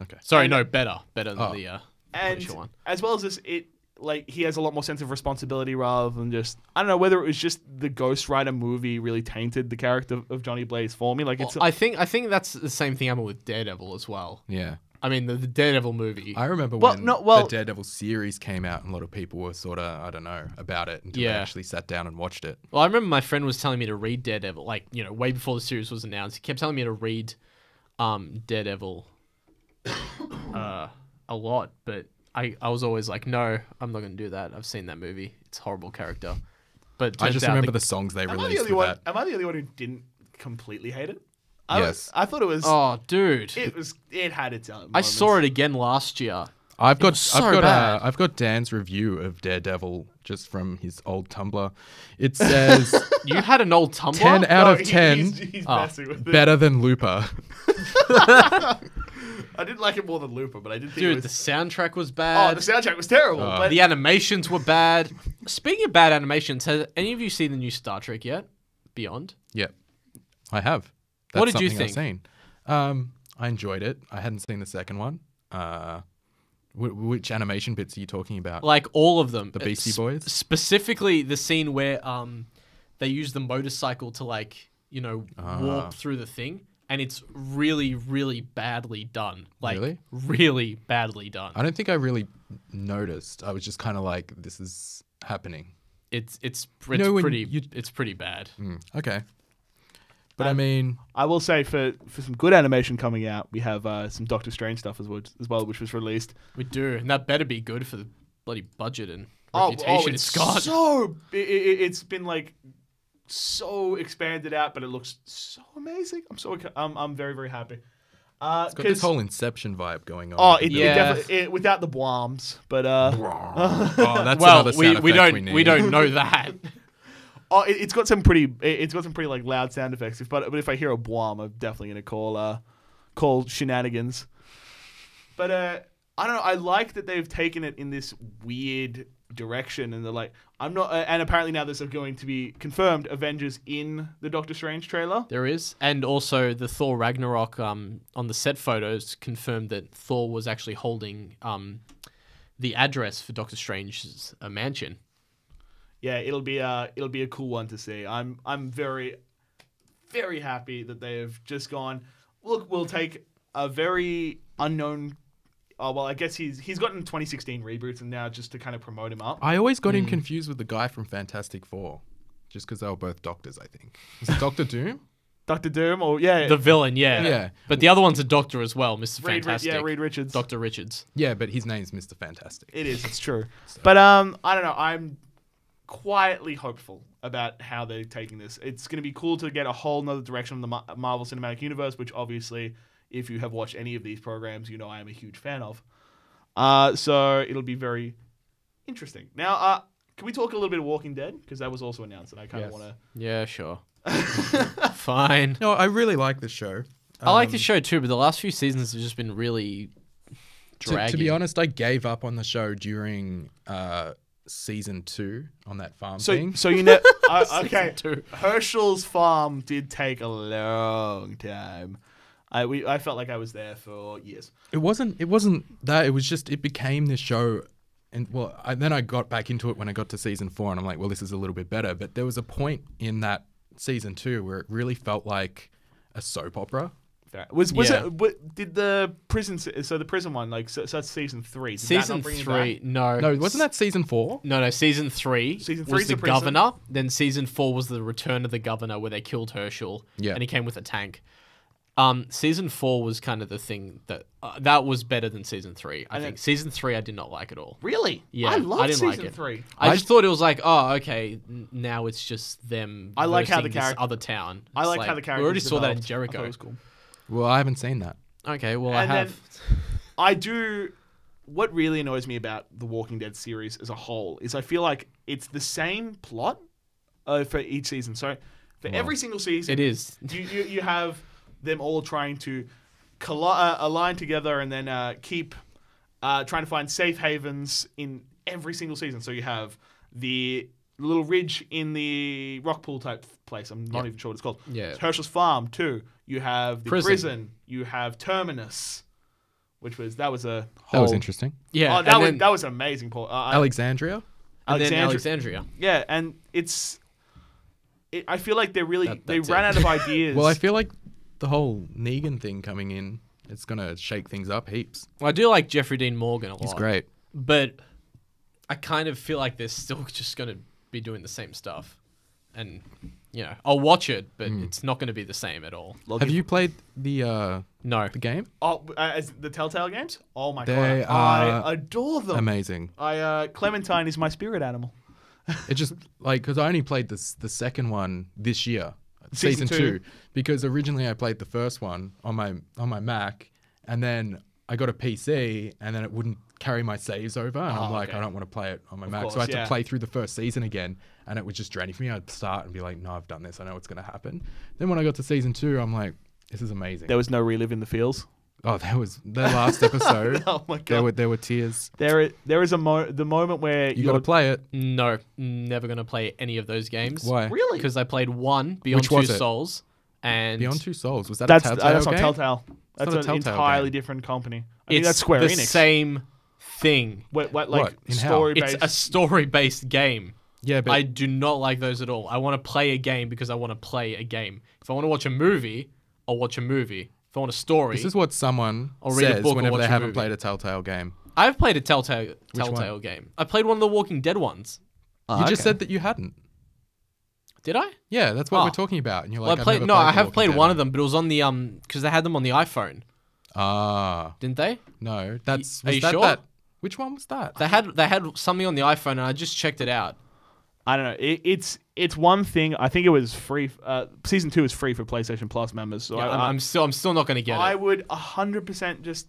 Okay. Sorry, and- no, better, better than Oh. the uh, and Punisher one. as well as this, it like he has a lot more sense of responsibility rather than just I don't know whether it was just the Ghost Rider movie really tainted the character of Johnny Blaze for me. Like it's Well, I think I think that's the same thing happened with Daredevil as well. Yeah. I mean, the, the Daredevil movie. I remember Well, when no, well- the Daredevil series came out, and a lot of people were sort of, I don't know, about it until Yeah. they actually sat down and watched it. Well, I remember my friend was telling me to read Daredevil, like you know, way before the series was announced. He kept telling me to read um, Daredevil uh, a lot, but I, I was always like, no, I'm not going to do that. I've seen that movie. It's a horrible character. But I just remember the- the songs they am I the released only with one? that. Am I the only one who didn't completely hate it? I Yes. was, I thought it was. Oh, dude, It was. It had its own. I saw it again last year. I've got was so I've got bad. uh, I've got Dan's review of Daredevil just from his old Tumblr. It says You had an old Tumblr. 10 out No, of he- 10 He's, he's Oh, messing with it. better than Looper. I didn't like it more than Looper, but I did think Dude, it the soundtrack was bad. oh, the soundtrack was terrible. Oh. but the animations were bad. Speaking of bad animations, has any of you seen the new Star Trek yet? Beyond. Yep. I have. What did you something I've think? seen. Um, I enjoyed it. I hadn't seen the second one. Uh, wh- which animation bits are you talking about? Like all of them. The Uh, Beastie s- Boys? Specifically, the scene where um, they use the motorcycle to like you know Ah. warp through the thing, and it's really, really badly done. Like Really? really badly done. I don't think I really noticed. I was just kind of like, this is happening. It's it's it's know when pretty you- it's pretty bad. Mm, okay. But I Um, mean, I will say for for some good animation coming out, we have uh, some Doctor Strange stuff as well, as well, which was released. We do, and that better be good for the bloody budget and Oh, reputation oh, it's got. so it, it, it's been like so expanded out, but it looks so amazing. I'm so I'm I'm very very happy. Uh, it's got this 'cause- whole Inception vibe going on. oh, it, the- it Yeah. definitely it, without the bombs, but uh, oh, that's well, another sound we, we don't we, we, don't know that. oh, it, it's got some pretty it, it's got some pretty like loud sound effects. If, but but if I hear a bomb, I'm definitely gonna call uh call shenanigans. But uh, I don't know. I like that they've taken it in this weird direction, and they're like, I'm not. Uh, and apparently now there's going to be confirmed Avengers in the Doctor Strange trailer. There is, and also the Thor Ragnarok um, on the set photos confirmed that Thor was actually holding um, the address for Doctor Strange's uh, mansion. Yeah, it'll be a it'll be a cool one to see. I'm I'm very very happy that they have just gone. Look, we'll take a very unknown. Oh well, I guess he's he's gotten 2016 reboots, and now just to kind of promote him up. I always got him confused with the guy from Fantastic Four, just because they were both doctors. I think is it Doctor Doom. Doctor Doom, or yeah, The villain, yeah. Yeah. But the other one's a doctor as well, Mr. Reed, Ri- Fantastic. yeah, Reed Richards. Dr. Richards. Yeah, but his name's Mister Fantastic. It is. It's true. But um, I don't know. I'm quietly hopeful about how they're taking this. It's going to be cool to get a whole nother direction of the Ma- Marvel Cinematic Universe, which obviously, if you have watched any of these programs, you know I am a huge fan of. Uh, so it'll be very interesting. Now, uh, can we talk a little bit of Walking Dead because that was also announced, and I kind of Yes. want to. Yeah, sure. Fine. No, I really like the show. I like Um, the show too, but the last few seasons have just been really To, dragging. to be honest, I gave up on the show during uh, season two on that farm to. So, thing. so you know, uh, okay. two. Hershel's farm did take a long time. I we I felt like I was there for years. It wasn't. It wasn't that. It was just. It became this show, and well, I, then I got back into it when I got to season four, and I'm like, well, this is a little bit better. But there was a point in that season two where it really felt like a soap opera. Fair. Was was Yeah. it? What, did the prison? So the prison one, like so, so that's season three. Did Season not bring you three, no. No, wasn't that season four? No, no. Season three Season three was the the governor. Then season four was the return of the governor, where they killed Hershel. Yeah. and he came with a tank. Um, season four was kind of the thing that uh, that was better than season three. I And think then- season three I did not like at all. Really? Yeah, I loved I didn't season like it. three. I, I- just thought it was like, oh, okay, n- now it's just them. I like how the versing character- other town. I It's like how the character. We characters already saw that in developed. I thought Jericho. it was cool. Well, I haven't seen that. Okay, well I And then- have. I do what really annoys me about the Walking Dead series as a whole is I feel like it's the same plot uh, for each season. So for every single season, It is. you, you you have them all trying to colli- uh, align together and then uh, keep uh, trying to find safe havens in every single season. So you have the little ridge in the rock pool type place. I'm not even sure what it's called. Yeah. It's Hershel's farm too. You have the prison. Prison. You have Terminus, which was that was a That was interesting. Yeah. Oh, that and was then, that was amazing, Paul. Uh, I- Alexandria. and then Alexandria. Alexandria. Yeah, and it's. It, I feel like they really That- they ran it. out of ideas. Well, I feel like the whole Negan thing coming in, it's gonna shake things up heaps. Well, I do like Jeffrey Dean Morgan a lot. He's great. But I kind of feel like they're still just going to be doing the same stuff. And, you know, I'll watch it, but Hmm. it's not going to be the same at all. Look, Have if- you played the uh No. the game? Oh, uh, as the Telltale games? Oh my They god, I adore them. Amazing. I uh, Clementine is my spirit animal. It just like because I only played this the second one this year, Season season, two. two. because originally I played the first one on my on my Mac, and then I got a PC, and then it wouldn't carry my saves over, and I'm Oh, like, okay. I don't want to play it on my Mac, course, so I had yeah. to play through the first season again, and it was just draining for me. I'd start and be like, No, I've done this. I know what's gonna happen. Then when I got to season two, I'm like, This is amazing. There was no reliving the fields. Oh, that was the last episode. Oh my god. There were there were tears. there, i- there is a mo- the moment where You you're got to play it. No. Never going to play any of those games. Why? really Because I played one, Beyond Which Two was it? Souls. And Beyond Two Souls was that that's a uh, Telltale that's not? Telltale. That's not an Telltale entirely game. different company. I it's think that's Square the Enix. same thing. What, what like What? In how? It's a story based game. Yeah, but I do not like those at all. I want to play a game because I want to play a game. If I want to watch a movie, I'll watch a movie. If want a story, This is what someone I'll read a says book or whenever watch they a haven't movie. played a Telltale game. I've played a Telltale one? Telltale game. I played one of the Walking Dead ones. you just said that you hadn't. Did I? Yeah, that's what Oh. we're talking about. And you're Well, like, I I've played. never No, I The have Walking played Dead. one of them, but it was on the um because they had them on the iPhone, Ah, didn't they? no, that's are was you that sure? that? Which one was that? They had they had something on the iPhone, and I just checked it out. I don't know. It, it's it's one thing. I think it was free. Uh, season two is free for PlayStation Plus members. So Yeah, I, I'm, I'm still I'm still not going to get I it. I would hundred percent just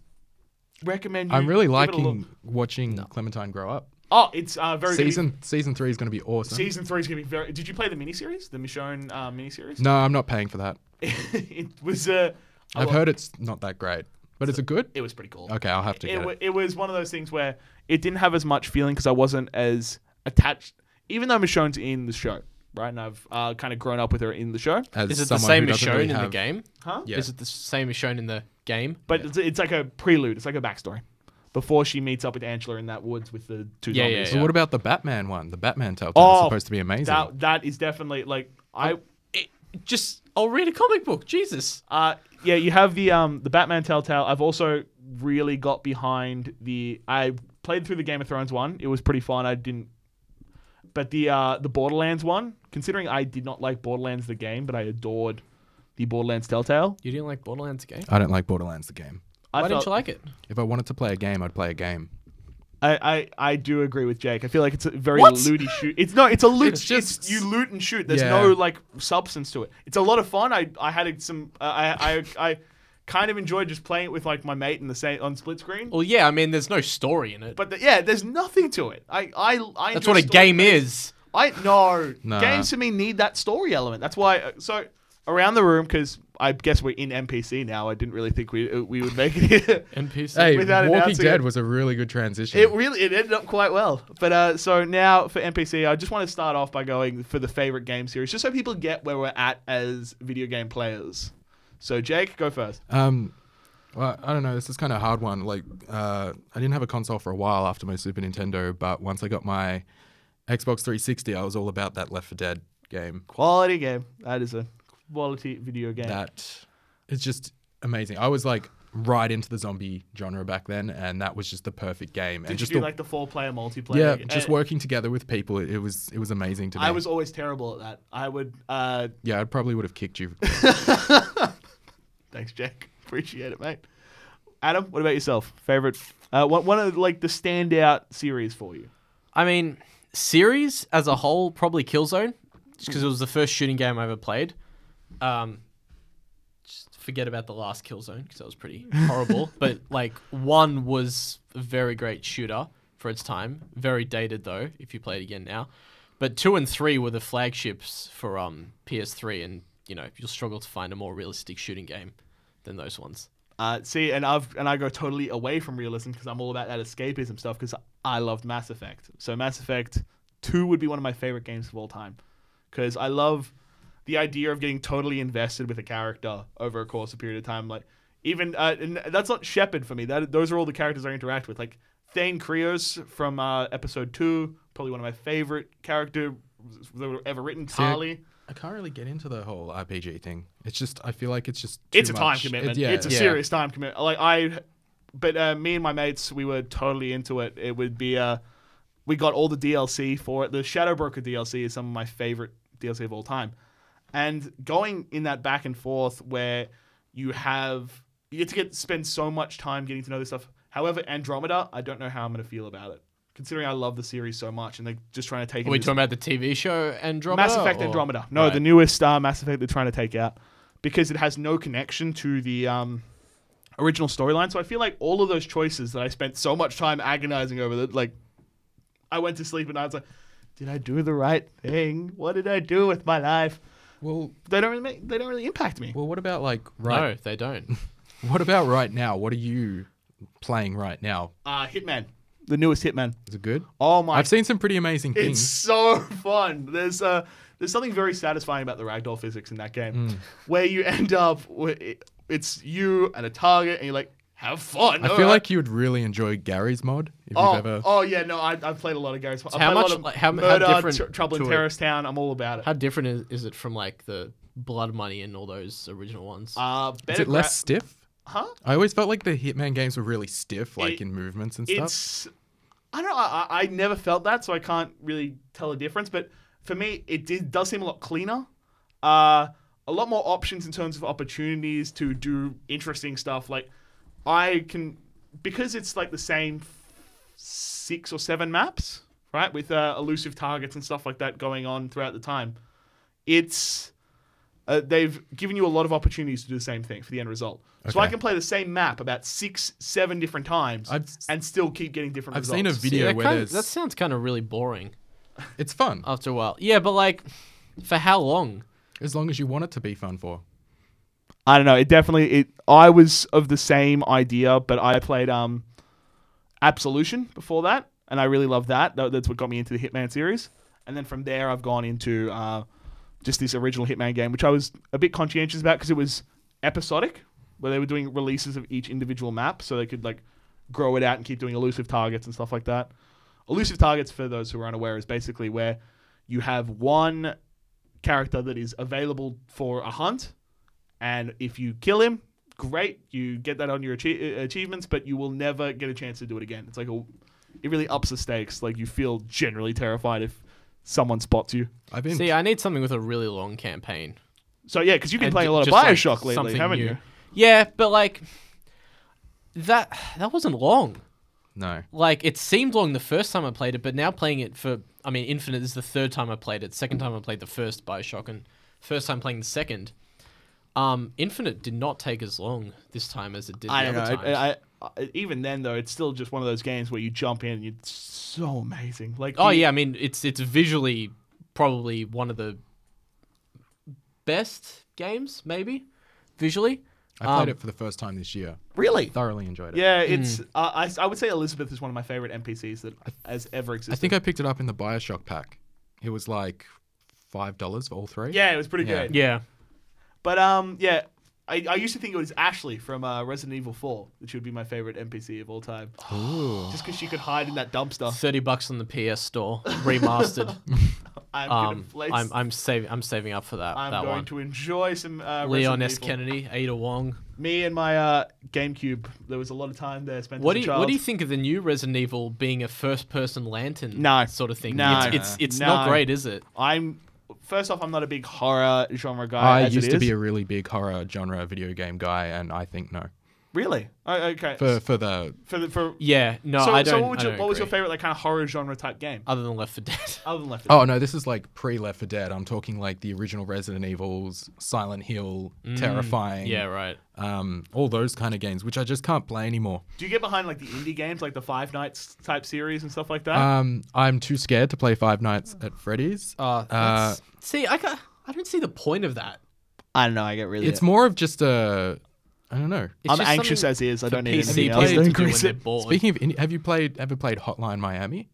recommend. You I'm really give it a liking look. watching Clementine grow up. Oh, it's uh, very good. Season season three is going to be awesome. Season three is gonna be very. Did you play the miniseries, the Michonne uh, miniseries? no, I'm not paying for that. it was. Uh, I I've lo- heard it's not that great, but is it good? it was pretty cool. Okay, I'll have to it, get it. it was one of those things where it didn't have as much feeling because I wasn't as attached. Even though Michonne's in the show, right, and I've uh, kind of grown up with her in the show, As Is it the someone same who as doesn't shown really in the have- game? huh? Yeah. Is it the same as shown in the game? But it's, it's like a prelude. It's like a backstory before she meets up with Angela in that woods with the two Yeah, yeah, zombies. So yeah. what about the Batman one? The Batman Telltale Oh, is supposed to be amazing. That that is definitely like I. It, just I'll read a comic book. Jesus. Uh, yeah, you have the um the Batman Telltale. I've also really got behind the. I played through the Game of Thrones one. It was pretty fun. I didn't, but the uh the Borderlands one. Considering I did not like Borderlands the game, but I adored the Borderlands Telltale. You didn't like Borderlands the game? I don't like Borderlands the game. I Why felt, didn't you like it? If I wanted to play a game, I'd play a game. I, I I do agree with Jake. I feel like it's a very What? looty shoot. It's no, it's a loot. It's It's just- you loot and shoot. There's Yeah. no like substance to it. It's a lot of fun. I I had some. Uh, I I I kind of enjoyed just playing it with like my mate in the same on split screen. Well, yeah. I mean, there's no story in it. But the, yeah, there's nothing to it. I I I. That's what a game story-based- is. I no Nah. games to me need that story element. That's why. uh, So around the room because I guess we're in NPC now. I didn't really think we uh, we would make it. here. NPC. Hey, Without Walking Dead it. was a really good transition. It really it ended up quite well. But uh, so now for NPC, I just want to start off by going for the favorite game series, just so people get where we're at as video game players. So Jake, go first. Um, well, I don't know. This is kind of a hard one. Like, uh, I didn't have a console for a while after my Super Nintendo, but once I got my Xbox 360, I was all about that Left 4 Dead game. Quality game. That is a quality video game. That is just amazing. I was like right into the zombie genre back then, and that was just the perfect game. Did and just you do the, like the four player multiplayer? yeah, game? just Uh, working together with people. It, it was it was amazing to me. I was always terrible at that. I would. Uh, yeah, I probably would have kicked you. thanks, Jake. Appreciate it, mate. Adam, what about yourself? Favorite? Uh, one, one of like the standout series for you. I mean, series as a whole, probably Killzone, just because it was the first shooting game I ever played. Um, just forget about the last Killzone because that was pretty horrible. But like one was a very great shooter for its time. Very dated though, if you play it again now. But two and three were the flagships for um PS3, and you know you'll struggle to find a more realistic shooting game than those ones. Uh, see, and I've and I go totally away from realism because I'm all about that escapism stuff because I loved Mass Effect. So Mass Effect Two would be one of my favorite games of all time because I love the idea of getting totally invested with a character over a course of a period of time. Like even uh, and that's not Shepard for me. That those are all the characters I interact with. Like Thane Krios from uh, Episode Two, probably one of my favorite were ever written. Tali. I can't really get into the whole RPG thing. It's just I feel like it's just too it's a time commitment. It- yeah, it's a yeah. serious time commitment. Like I, but uh, me and my mates, we were totally into it. It would be uh, we got all the DLC for it. The Shadow Broker DLC is some of my favorite DLC of all time, and going in that back and forth where you have you get to get spend so much time getting to know this stuff. However, Andromeda, I don't know how I'm gonna feel about it, considering I love the series so much, and they're just trying to take Are it we into talking about the TV show Andromeda? Mass Effect or- Andromeda. No, Right. the newest uh, Mass Effect they're trying to take out because it has no connection to the um, original storyline. So I feel like all of those choices that I spent so much time agonizing over, that like I went to sleep and I was like, did I do the right thing? What did I do with my life? Well, They don't really make, they don't really impact me. well, what about like right? No, they don't. What about right now? What are you playing right now? Uh, Hitman, the newest Hitman. Is it good? Oh my I've seen some pretty amazing things. It's so fun. There's uh, there's something very satisfying about the ragdoll physics in that game, Hmm. where you end up with it's you and a target, and you're like, have fun. I feel like you would really enjoy Garry's mod if Oh, you've ever. oh yeah, no, I, I've played a lot of Garry's. I've how played much- a lot of like, how- how Murder, different Tr- Trouble in to it- Terrorist Town. I'm all about it. How different is, is it from like the Blood Money and all those original ones? Uh, Is better it less stiff? Huh? I always felt like the Hitman games were really stiff, like It- in movements and stuff. It's I don't know. I, I never felt that, so I can't really tell a difference. But for me, it did, does seem a lot cleaner. Uh, a lot more options in terms of opportunities to do interesting stuff. Like I can because it's like the same six or seven maps, right, with uh, elusive targets and stuff like that going on throughout the time. It's uh, they've given you a lot of opportunities to do the same thing for the end result. So I can play the same map about six, seven different times I've- and still keep getting different I've results. seen a video that, where kind there's. that sounds kind of really boring it's fun after a while. Yeah, but like, for how long? as long as you want it to be fun for. I don't know. It definitely. It. I was of the same idea, but I played um, Absolution before that, and I really loved that. Tha- That's what got me into the Hitman series. And then from there, I've gone into uh, just this original Hitman game, which I was a bit conscientious about because it was episodic, where they were doing releases of each individual map, so they could like grow it out and keep doing elusive targets and stuff like that. Elusive targets, for those who are unaware, is basically where you have one character that is available for a hunt, and if you kill him, great, you get that on your achie- uh, achievements, but you will never get a chance to do it again. It's like a, it really ups the stakes. Like you feel generally terrified if someone spots you. I've been. See, I need something with a really long campaign. So yeah, because you've been And playing a lot of just, like, Bioshock lately, something haven't new. you? Yeah, but like, that that wasn't long. no. Like, it seemed long the first time I played it, but now playing it for, I mean, Infinite is the third time I played it. Second time I played the first Bioshock, and first time playing the second. Um, Infinite did not take as long this time as it did the I don't know. other times. I, I, I, even then, though, it's still just one of those games where you jump in and it's so amazing. Like, Oh the- yeah, I mean it's it's visually probably one of the best games, maybe visually. I played Um, it for the first time this year. really. Thoroughly enjoyed it. Yeah, it's. Uh, I, I would say Elizabeth is one of my favorite NPCs that has ever existed. I think I picked it up in the Bioshock pack. It was like five dollars for all three. Yeah, it was pretty Yeah. good. Yeah, But um, yeah, I, I used to think it was Ashley from uh, Resident Evil 4 that she would be my favorite NPC of all time, Ooh. just because she could hide in that dumpster. thirty bucks on the PS Store, remastered. I'm gonna um, place. I'm I'm saving I'm saving up for that I'm that going one. to enjoy some uh, Leon Resident S. Evil. Kennedy, Ada Wong. Me and my uh, GameCube. There was a lot of time there spent. What as do a you what do you think of the new Resident Evil being a first person lantern No. sort of thing? No. It's it's, it's No. not great, is it? I'm first off, I'm not a big horror genre guy. I used to be a really big horror genre video game guy, and I think no. Really? Oh, okay. for for the for the for. Yeah, no, so, I don't. so what, would I your, don't what was your favorite like kind of horror genre type game Other than Left 4 Dead. other than Left 4 Oh no, this is like pre Left 4 Dead. I'm talking like the original Resident Evils, Silent Hill, Terrifying. yeah, right. Um, all those kind of games, which I just can't play anymore. Do you get behind like the indie games, like the Five Nights type series and stuff like that? Um, I'm too scared to play Five Nights at Freddy's. Uh, that's- see, I, ca- I don't see the point of that. I don't know. I get really. It's more of just a, I don't know. It's I'm just anxious something as is. I don't need PC anything else to to do increase it. bored. Speaking of, indie- have you played ever played Hotline Miami?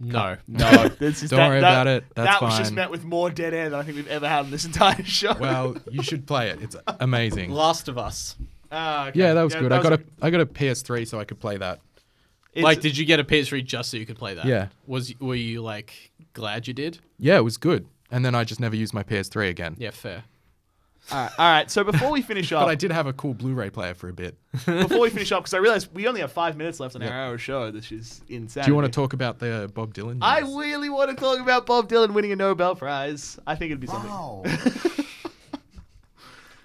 no. No, Don't that, worry that- about it. That's that was just met with more dead air than I think we've ever had in this entire show. Well, you should play it. It's amazing. Last of Us. Ah, okay. Yeah, that was good. I that got a I got a PS3 so I could play that. it's- like, did you get a PS3 just so you could play that? Yeah. Was were you like glad you did? Yeah, it was good. And then I just never used my PS3 again. Yeah, fair. All right, all right. So before we finish up, But I did have a cool Blu-ray player for a bit. before we finish up, because I realize we only have five minutes left on Yep. our hour show, which is insane. Do you want to talk about the Bob Dylan? I really want to talk about Bob Dylan winning a Nobel Prize. I think it'd be something. Wow.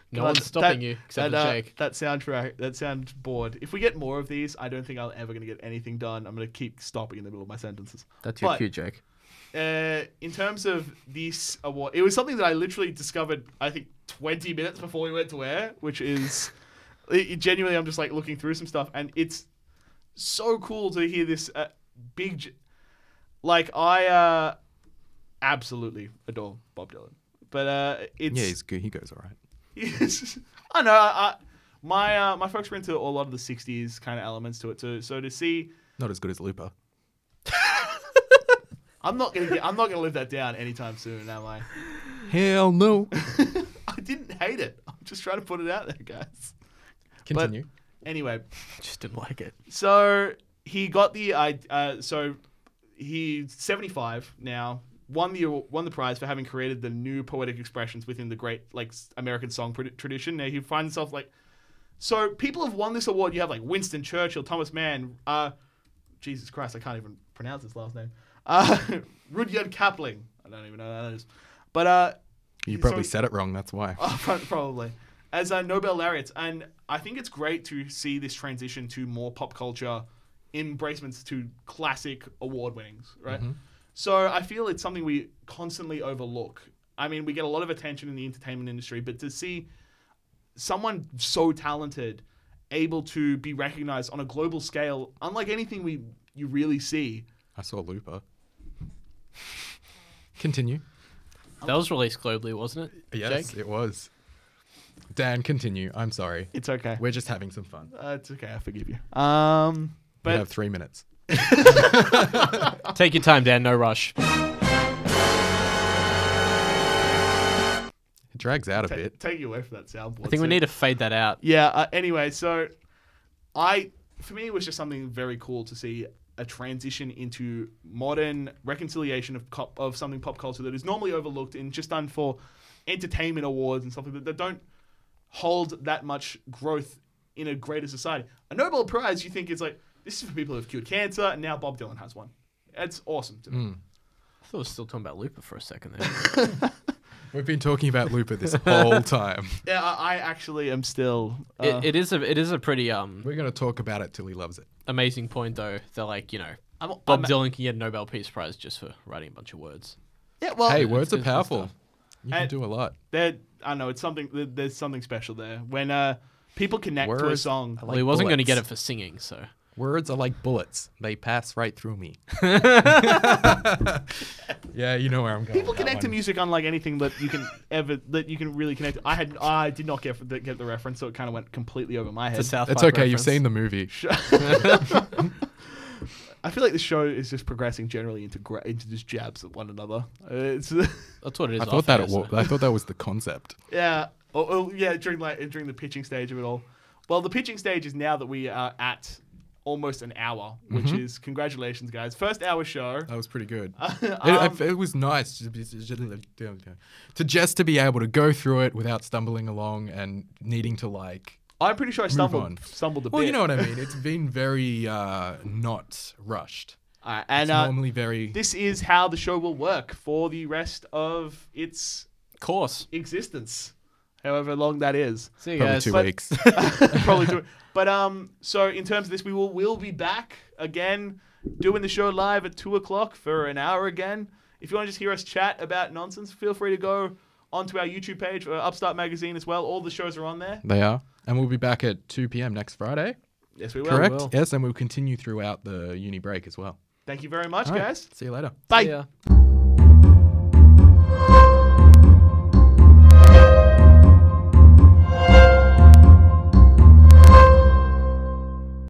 No God, one's stopping that- you except that, for uh, Jake. That soundtrack, that soundboard. If we get more of these, I don't think I'm ever going to get anything done. I'm going to keep stopping in the middle of my sentences. That's your cue, Jake. Uh, in terms of this award, it was something that I literally discovered. I think 20 minutes before we went to air, which is it, it genuinely. I'm just like looking through some stuff, and it's so cool to hear this uh, big. j- Like I uh, absolutely adore Bob Dylan, but uh, it's Yeah, he's good. He goes all right. Yes. I know. I, I, my uh, my folks were into a lot of the '60s kind of elements to it too. So to see, Not as good as Looper. I'm not gonna get, I'm not gonna live that down anytime soon, am I? Hell no. I didn't hate it. I'm just trying to put it out there, guys. Continue. Anyway, Just didn't like it. so he got the I uh, so he's 75 now. Won the won the prize for having created the new poetic expressions within the great like American song tradition. Now he finds himself like so people have won this award. You have like Winston Churchill, Thomas Mann, uh, Jesus Christ, I can't even pronounce his last name. Uh, Rudyard Kipling. I don't even know who that is. But uh, you probably so- said it wrong. That's why. Oh, probably. As uh, Nobel laureates. And I think it's great to see this transition to more pop culture embracements to classic award winnings, right? So I feel it's something we constantly overlook. I mean, we get a lot of attention in the entertainment industry, but to see someone so talented able to be recognized on a global scale, unlike anything we you really see. I saw Looper. Continue. That was released globally, wasn't it? Yes, Jake? it was. Dan, continue. I'm sorry. It's okay. We're just having some fun. Uh, it's okay. I forgive you. Um, We but have three minutes. Take your time, Dan. No rush. It drags out a ta- bit. take you away from that soundboard. I think we need to fade that out. Yeah. Uh, anyway, so I, for me, it was just something very cool to see a transition into modern reconciliation of cop, of something pop culture that is normally overlooked and just done for entertainment awards and stuff like that that don't hold that much growth in a greater society. A Nobel Prize, you think is like this is for people who've cured cancer, and now Bob Dylan has one. It's awesome to me. I thought I was still talking about Looper for a second there. We've been talking about Looper this whole time. Yeah, I, I actually am still. Uh, it, it is a it is a pretty um We're going to talk about it till he loves it. Amazing point though. They're like you know I'm, Bob I'm- Dylan can get a Nobel Peace Prize just for writing a bunch of words. Yeah, well, hey, words are it's good powerful. You can And- do a lot. there I don't know it's something there's something special there when uh people connect to a song are well, he wasn't going to get it for singing, so Words are like bullets. They pass right through me. yeah, you know where I'm going. people with that connect to one. music unlike anything that you can ever that you can really connect I had I did not get the, get the reference so it kind of went completely over my head it's a South It's Park okay. You've reference. seen the movie. I feel like the show is just progressing generally into gra- into just jabs at one another Uh, it's That's what it is. I thought that air, it so- was. I thought that was the concept. yeah oh, oh yeah during like during the pitching stage of it all well the pitching stage is now that we are at almost an hour which Mm-hmm. is congratulations guys first hour show That was pretty good. Um, it, it was nice to, just to be able to go through it without stumbling along and needing to like. I'm pretty sure I on. stumbled stumbled a Well, bit you know what I mean. It's been very uh, not rushed. Alright, and It's uh, normally very. this is how the show will work for the rest of its course. existence. However long that is. See you Probably guys. two but- weeks. Probably do it. But um, so in terms of this, we will will be back again doing the show live at two o'clock for an hour again. If you want to just hear us chat about nonsense, feel free to go onto our YouTube page for Upstart Magazine as well. All the shows are on there. they are. And we'll be back at 2 p.m. next Friday. Yes, we will. Correct? will. Yes, and we'll continue throughout the uni break as well. Thank you very much, All right. guys. See you later. Bye. See ya.